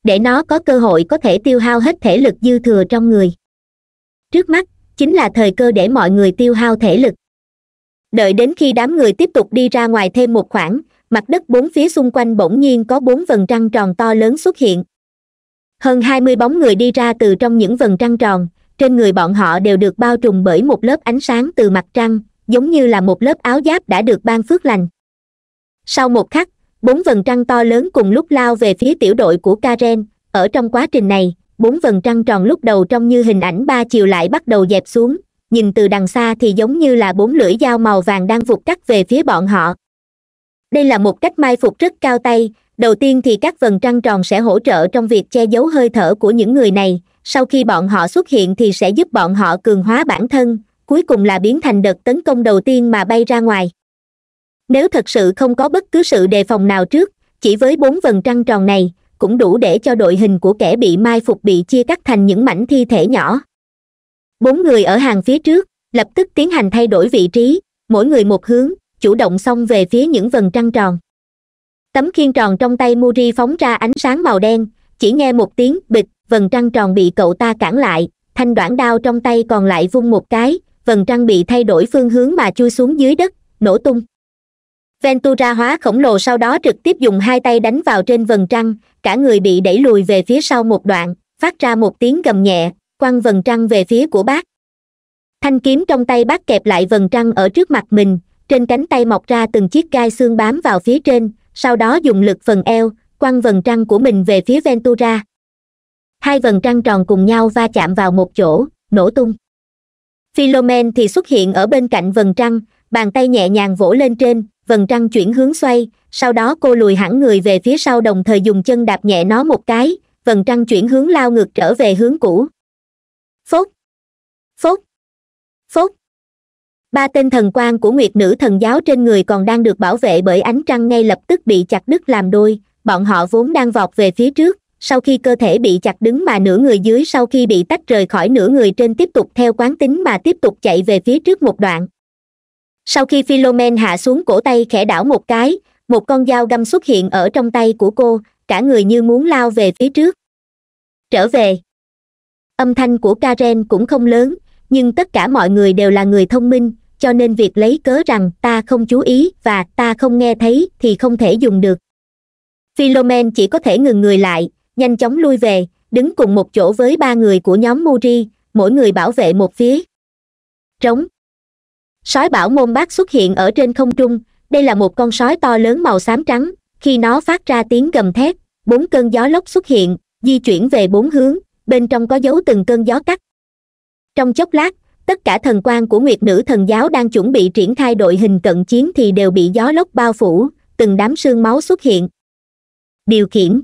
A: để nó có cơ hội có thể tiêu hao hết thể lực dư thừa trong người. Trước mắt, chính là thời cơ để mọi người tiêu hao thể lực. Đợi đến khi đám người tiếp tục đi ra ngoài thêm một khoảng, mặt đất bốn phía xung quanh bỗng nhiên có bốn vầng trăng tròn to lớn xuất hiện. Hơn hai mươi bóng người đi ra từ trong những vầng trăng tròn, trên người bọn họ đều được bao trùm bởi một lớp ánh sáng từ mặt trăng, giống như là một lớp áo giáp đã được ban phước lành. Sau một khắc bốn vầng trăng to lớn cùng lúc lao về phía tiểu đội của karen. Ở trong quá trình này, bốn vầng trăng tròn lúc đầu trông như hình ảnh ba chiều lại bắt đầu dẹp xuống. Nhìn từ đằng xa thì giống như là bốn lưỡi dao màu vàng đang vụt cắt về phía bọn họ. Đây là một cách mai phục rất cao tay. Đầu tiên thì các vầng trăng tròn sẽ hỗ trợ trong việc che giấu hơi thở của những người này. Sau khi bọn họ xuất hiện thì sẽ giúp bọn họ cường hóa bản thân. Cuối cùng là biến thành đợt tấn công đầu tiên mà bay ra ngoài nếu thật sự không có bất cứ sự đề phòng nào trước, chỉ với bốn vầng trăng tròn này, cũng đủ để cho đội hình của kẻ bị mai phục bị chia cắt thành những mảnh thi thể nhỏ. Bốn người ở hàng phía trước, lập tức tiến hành thay đổi vị trí, mỗi người một hướng, chủ động xông về phía những vầng trăng tròn. Tấm khiên tròn trong tay muri phóng ra ánh sáng màu đen, chỉ nghe một tiếng bịch vầng trăng tròn bị cậu ta cản lại, thanh đoạn đao trong tay còn lại vung một cái vầng trăng bị thay đổi phương hướng mà chui xuống dưới đất, nổ tung ventura hóa khổng lồ sau đó trực tiếp dùng hai tay đánh vào trên vần trăng, cả người bị đẩy lùi về phía sau một đoạn, phát ra một tiếng gầm nhẹ, quăng vần trăng về phía của bác. Thanh kiếm trong tay bác kẹp lại vần trăng ở trước mặt mình, trên cánh tay mọc ra từng chiếc gai xương bám vào phía trên, sau đó dùng lực phần eo, quăng vần trăng của mình về phía ventura. Hai vần trăng tròn cùng nhau va chạm vào một chỗ, nổ tung. Philomen thì xuất hiện ở bên cạnh vần trăng, bàn tay nhẹ nhàng vỗ lên trên vầng trăng chuyển hướng xoay, sau đó cô lùi hẳn người về phía sau đồng thời dùng chân đạp nhẹ nó một cái vầng trăng chuyển hướng lao ngược trở về hướng cũ. Phốt phốt phốt ba tên thần quan của nguyệt nữ thần giáo trên người còn đang được bảo vệ bởi ánh trăng ngay lập tức bị chặt đứt làm đôi, bọn họ vốn đang vọt về phía trước, sau khi cơ thể bị chặt đứng mà nửa người dưới sau khi bị tách rời khỏi nửa người trên tiếp tục theo quán tính mà tiếp tục chạy về phía trước một đoạn sau khi philomen hạ xuống cổ tay khẽ đảo một cái, một con dao găm xuất hiện ở trong tay của cô, cả người như muốn lao về phía trước. Trở về. Âm thanh của karen cũng không lớn, nhưng tất cả mọi người đều là người thông minh, cho nên việc lấy cớ rằng ta không chú ý và ta không nghe thấy thì không thể dùng được. Philomen chỉ có thể ngừng người lại, nhanh chóng lui về, đứng cùng một chỗ với ba người của nhóm muri, mỗi người bảo vệ một phía. Trống sói bảo môn bác xuất hiện ở trên không trung. Đây là một con sói to lớn màu xám trắng. Khi nó phát ra tiếng gầm thét, bốn cơn gió lốc xuất hiện, di chuyển về bốn hướng, bên trong có dấu từng cơn gió cắt. Trong chốc lát, tất cả thần quan của nguyệt nữ thần giáo đang chuẩn bị triển khai đội hình cận chiến thì đều bị gió lốc bao phủ, từng đám sương máu xuất hiện. Điều khiển.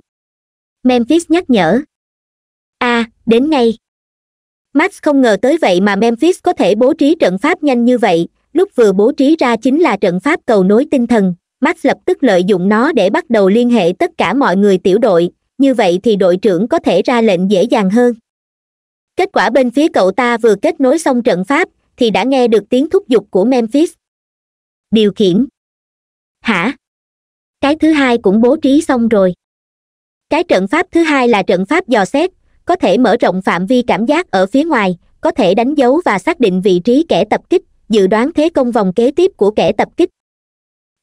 A: Memphis nhắc nhở. A đến ngay max không ngờ tới vậy mà memphis có thể bố trí trận pháp nhanh như vậy. Lúc vừa bố trí ra chính là trận pháp cầu nối tinh thần. Max lập tức lợi dụng nó để bắt đầu liên hệ tất cả mọi người tiểu đội. Như vậy thì đội trưởng có thể ra lệnh dễ dàng hơn. Kết quả bên phía cậu ta vừa kết nối xong trận pháp, thì đã nghe được tiếng thúc giục của memphis. Điều khiển. Hả? Cái thứ hai cũng bố trí xong rồi. Cái trận pháp thứ hai là trận pháp dò xét có thể mở rộng phạm vi cảm giác ở phía ngoài, có thể đánh dấu và xác định vị trí kẻ tập kích, dự đoán thế công vòng kế tiếp của kẻ tập kích.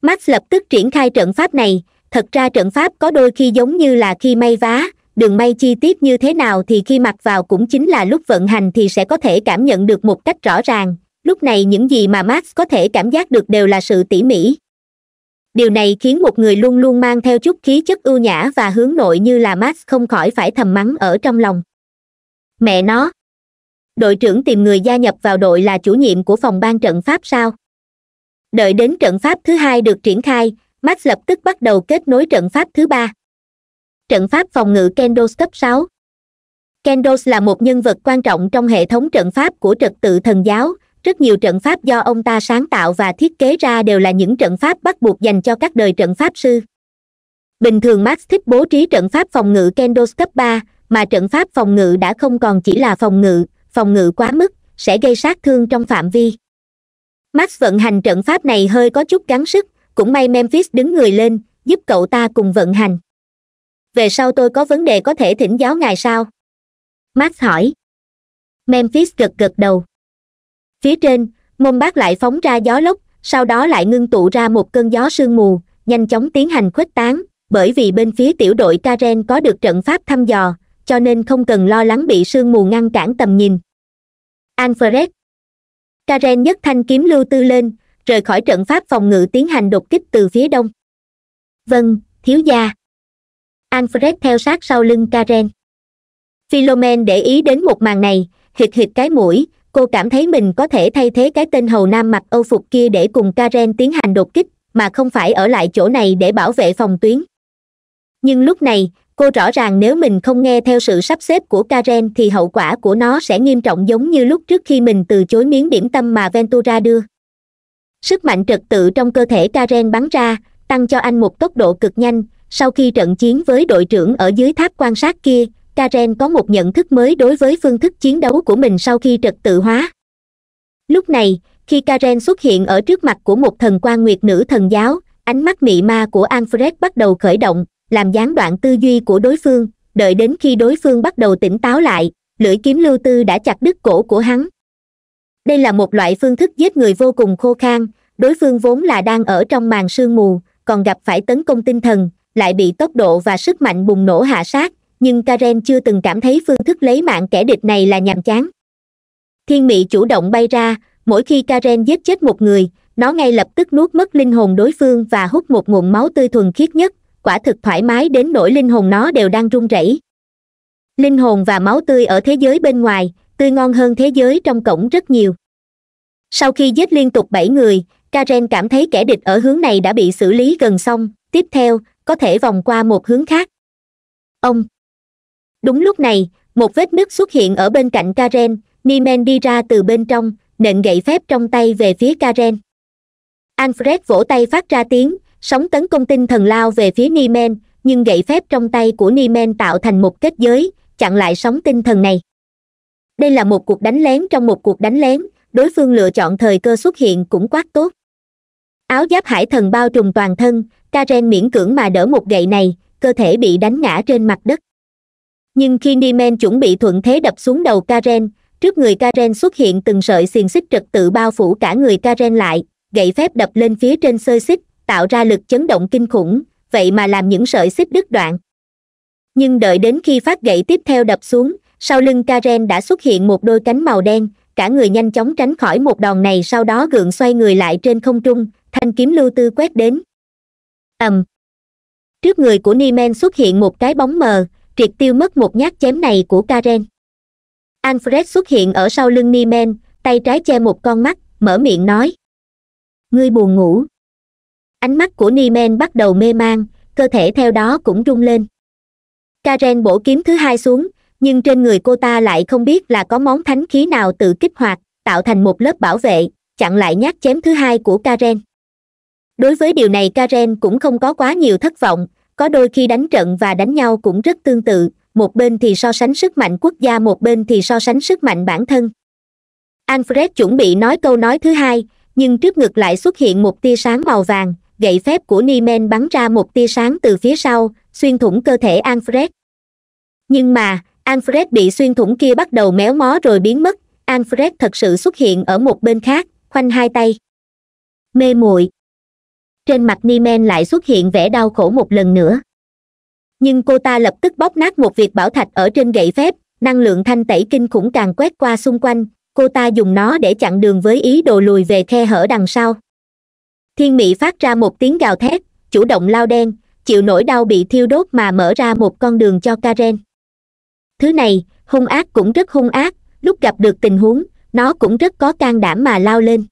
A: Max lập tức triển khai trận pháp này, thật ra trận pháp có đôi khi giống như là khi may vá đường may chi tiết như thế nào thì khi mặc vào cũng chính là lúc vận hành thì sẽ có thể cảm nhận được một cách rõ ràng. Lúc này những gì mà max có thể cảm giác được đều là sự tỉ mỉ điều này khiến một người luôn luôn mang theo chút khí chất ưu nhã và hướng nội như là max không khỏi phải thầm mắng ở trong lòng. Mẹ nó! Đội trưởng tìm người gia nhập vào đội là chủ nhiệm của phòng ban trận pháp sao? Đợi đến trận pháp thứ hai được triển khai, max lập tức bắt đầu kết nối trận pháp thứ ba. Trận pháp phòng ngự kendos cấp sáu. Kendos là một nhân vật quan trọng trong hệ thống trận pháp của trật tự thần giáo rất nhiều trận pháp do ông ta sáng tạo và thiết kế ra đều là những trận pháp bắt buộc dành cho các đời trận pháp sư. Bình thường max thích bố trí trận pháp phòng ngự kendos cấp ba, mà trận pháp phòng ngự đã không còn chỉ là phòng ngự phòng ngự quá mức, sẽ gây sát thương trong phạm vi. Max vận hành trận pháp này hơi có chút gắng sức, cũng may memphis đứng người lên, giúp cậu ta cùng vận hành. Về sau tôi có vấn đề có thể thỉnh giáo ngài sao? Max hỏi. Memphis gật gật đầu phía trên môn bác lại phóng ra gió lốc, sau đó lại ngưng tụ ra một cơn gió sương mù, nhanh chóng tiến hành khuếch tán. Bởi vì bên phía tiểu đội karen có được trận pháp thăm dò, cho nên không cần lo lắng bị sương mù ngăn cản tầm nhìn. Alfred. Karen nhất thanh kiếm lưu tư lên, rời khỏi trận pháp phòng ngự tiến hành đột kích từ phía đông. Vâng thiếu gia. Alfred theo sát sau lưng karen philomen để ý đến một màn này hịt hịt cái mũi cô cảm thấy mình có thể thay thế cái tên hầu nam mặc âu phục kia để cùng karen tiến hành đột kích, mà không phải ở lại chỗ này để bảo vệ phòng tuyến. Nhưng lúc này, cô rõ ràng nếu mình không nghe theo sự sắp xếp của karen thì hậu quả của nó sẽ nghiêm trọng giống như lúc trước khi mình từ chối miếng điểm tâm mà ventura đưa. Sức mạnh trật tự trong cơ thể karen bắn ra, tăng cho anh một tốc độ cực nhanh, sau khi trận chiến với đội trưởng ở dưới tháp quan sát kia karen có một nhận thức mới đối với phương thức chiến đấu của mình sau khi trật tự hóa. Lúc này, khi karen xuất hiện ở trước mặt của một thần quan nguyệt nữ thần giáo, ánh mắt mị ma của alfred bắt đầu khởi động, làm gián đoạn tư duy của đối phương, đợi đến khi đối phương bắt đầu tỉnh táo lại, lưỡi kiếm lưu tư đã chặt đứt cổ của hắn. Đây là một loại phương thức giết người vô cùng khô khan, đối phương vốn là đang ở trong màn sương mù, còn gặp phải tấn công tinh thần, lại bị tốc độ và sức mạnh bùng nổ hạ sát nhưng karen chưa từng cảm thấy phương thức lấy mạng kẻ địch này là nhàm chán. Thiên mị chủ động bay ra, mỗi khi karen giết chết một người, nó ngay lập tức nuốt mất linh hồn đối phương và hút một nguồn máu tươi thuần khiết nhất, quả thực thoải mái đến nỗi linh hồn nó đều đang run rẩy. Linh hồn và máu tươi ở thế giới bên ngoài, tươi ngon hơn thế giới trong cổng rất nhiều. Sau khi giết liên tục bảy người, karen cảm thấy kẻ địch ở hướng này đã bị xử lý gần xong, tiếp theo, có thể vòng qua một hướng khác. Ông đúng lúc này, một vết nứt xuất hiện ở bên cạnh karen. Nimen đi ra từ bên trong, nện gậy phép trong tay về phía karen. Alfred vỗ tay phát ra tiếng, sóng tấn công tinh thần lao về phía nimen, nhưng gậy phép trong tay của nimen tạo thành một kết giới, chặn lại sóng tinh thần này. Đây là một cuộc đánh lén, trong một cuộc đánh lén, đối phương lựa chọn thời cơ xuất hiện cũng quá tốt. Áo giáp hải thần bao trùm toàn thân, karen miễn cưỡng mà đỡ một gậy này, cơ thể bị đánh ngã trên mặt đất nhưng khi Niemen chuẩn bị thuận thế đập xuống đầu karen, trước người karen xuất hiện từng sợi xiềng xích trật tự bao phủ cả người karen lại, gậy phép đập lên phía trên sơi xích, tạo ra lực chấn động kinh khủng, vậy mà làm những sợi xích đứt đoạn. Nhưng đợi đến khi phát gậy tiếp theo đập xuống, sau lưng karen đã xuất hiện một đôi cánh màu đen, cả người nhanh chóng tránh khỏi một đòn này sau đó gượng xoay người lại trên không trung, thanh kiếm lưu tư quét đến. Ầm. Trước người của niemen xuất hiện một cái bóng mờ triệt tiêu mất một nhát chém này của karen. Alfred xuất hiện ở sau lưng niemen tay trái che một con mắt, mở miệng nói. Ngươi buồn ngủ. Ánh mắt của niemen bắt đầu mê man, cơ thể theo đó cũng rung lên. Karen bổ kiếm thứ hai xuống, nhưng trên người cô ta lại không biết là có món thánh khí nào tự kích hoạt, tạo thành một lớp bảo vệ, chặn lại nhát chém thứ hai của karen. Đối với điều này karen cũng không có quá nhiều thất vọng có đôi khi đánh trận và đánh nhau cũng rất tương tự, một bên thì so sánh sức mạnh quốc gia, một bên thì so sánh sức mạnh bản thân. Alfred chuẩn bị nói câu nói thứ hai, nhưng trước ngực lại xuất hiện một tia sáng màu vàng, gậy phép của niemen bắn ra một tia sáng từ phía sau, xuyên thủng cơ thể alfred. Nhưng mà, alfred bị xuyên thủng kia bắt đầu méo mó rồi biến mất, alfred thật sự xuất hiện ở một bên khác, khoanh hai tay. Mê muội trên mặt niemen lại xuất hiện vẻ đau khổ một lần nữa. Nhưng cô ta lập tức bóp nát một việc bảo thạch ở trên gậy phép, năng lượng thanh tẩy kinh khủng càng quét qua xung quanh, cô ta dùng nó để chặn đường với ý đồ lùi về khe hở đằng sau. Thiên mị phát ra một tiếng gào thét, chủ động lao đen, chịu nỗi đau bị thiêu đốt mà mở ra một con đường cho karen. Thứ này, hung ác cũng rất hung ác, lúc gặp được tình huống, nó cũng rất có can đảm mà lao lên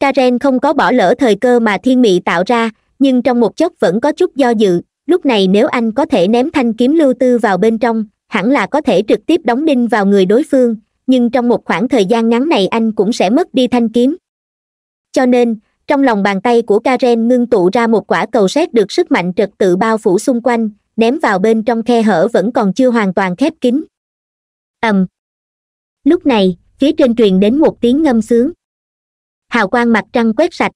A: karen không có bỏ lỡ thời cơ mà thiên mị tạo ra, nhưng trong một chốc vẫn có chút do dự. Lúc này nếu anh có thể ném thanh kiếm lưu tư vào bên trong, hẳn là có thể trực tiếp đóng đinh vào người đối phương, nhưng trong một khoảng thời gian ngắn này anh cũng sẽ mất đi thanh kiếm. Cho nên, trong lòng bàn tay của karen ngưng tụ ra một quả cầu sét được sức mạnh trật tự bao phủ xung quanh, ném vào bên trong khe hở vẫn còn chưa hoàn toàn khép kín. Ầm. Lúc này, phía trên truyền đến một tiếng ngâm sướng hào quang mặt trăng quét sạch.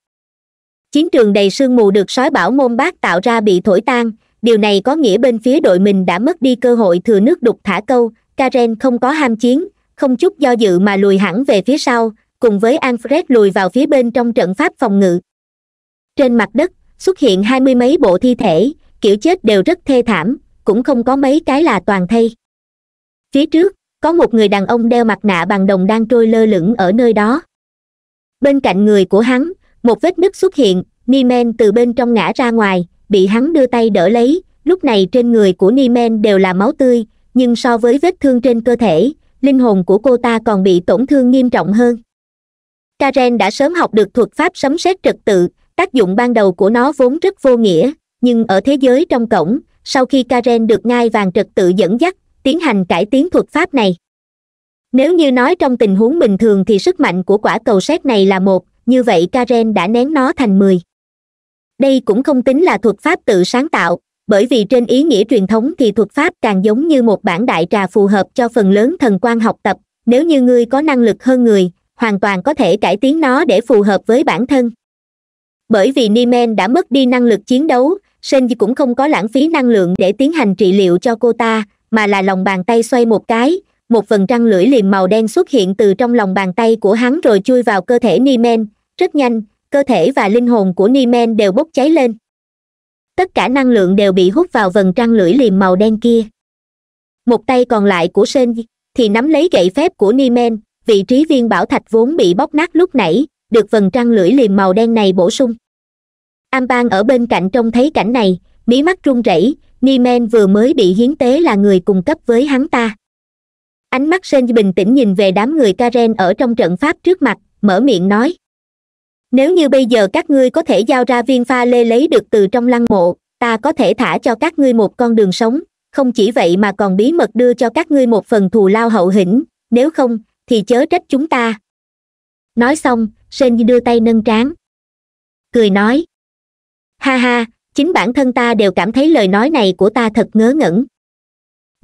A: Chiến trường đầy sương mù được sói bảo môn bác tạo ra bị thổi tan. Điều này có nghĩa bên phía đội mình đã mất đi cơ hội thừa nước đục thả câu. Karen không có ham chiến, không chút do dự mà lùi hẳn về phía sau, cùng với alfred lùi vào phía bên trong trận pháp phòng ngự. Trên mặt đất, xuất hiện hai mươi mấy bộ thi thể, kiểu chết đều rất thê thảm, cũng không có mấy cái là toàn thây. Phía trước, có một người đàn ông đeo mặt nạ bằng đồng đang trôi lơ lửng ở nơi đó bên cạnh người của hắn, một vết nứt xuất hiện, nimen từ bên trong ngã ra ngoài, bị hắn đưa tay đỡ lấy. Lúc này trên người của nimen đều là máu tươi, nhưng so với vết thương trên cơ thể, linh hồn của cô ta còn bị tổn thương nghiêm trọng hơn. Karen đã sớm học được thuật pháp sấm sét trật tự, tác dụng ban đầu của nó vốn rất vô nghĩa, nhưng ở thế giới trong cổng, sau khi karen được ngai vàng trật tự dẫn dắt, tiến hành cải tiến thuật pháp này nếu như nói trong tình huống bình thường thì sức mạnh của quả cầu sét này là một, như vậy karen đã nén nó thành mười. Đây cũng không tính là thuật pháp tự sáng tạo, bởi vì trên ý nghĩa truyền thống thì thuật pháp càng giống như một bản đại trà phù hợp cho phần lớn thần quan học tập. Nếu như ngươi có năng lực hơn người, hoàn toàn có thể cải tiến nó để phù hợp với bản thân. Bởi vì nimen đã mất đi năng lực chiến đấu senji cũng không có lãng phí năng lượng để tiến hành trị liệu cho cô ta, mà là lòng bàn tay xoay một cái một phần răng lưỡi liềm màu đen xuất hiện từ trong lòng bàn tay của hắn rồi chui vào cơ thể nimen. Rất nhanh, cơ thể và linh hồn của nimen đều bốc cháy lên. Tất cả năng lượng đều bị hút vào vần trăng lưỡi liềm màu đen kia. Một tay còn lại của sen thì nắm lấy gậy phép của nimen. Vị trí viên bảo thạch vốn bị bóc nát lúc nãy, được vần trăng lưỡi liềm màu đen này bổ sung. Amban ở bên cạnh trông thấy cảnh này, mí mắt run rẩy. Niemen vừa mới bị hiến tế là người cùng cấp với hắn ta ánh mắt Sên bình tĩnh nhìn về đám người karen ở trong trận pháp trước mặt, mở miệng nói. Nếu như bây giờ các ngươi có thể giao ra viên pha lê lấy được từ trong lăng mộ, ta có thể thả cho các ngươi một con đường sống, không chỉ vậy mà còn bí mật đưa cho các ngươi một phần thù lao hậu hĩnh, nếu không, thì chớ trách chúng ta. Nói xong, sên đưa tay nâng trán. Cười nói. Ha ha, chính bản thân ta đều cảm thấy lời nói này của ta thật ngớ ngẩn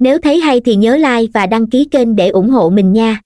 A: nếu thấy hay thì nhớ like và đăng ký kênh để ủng hộ mình nha.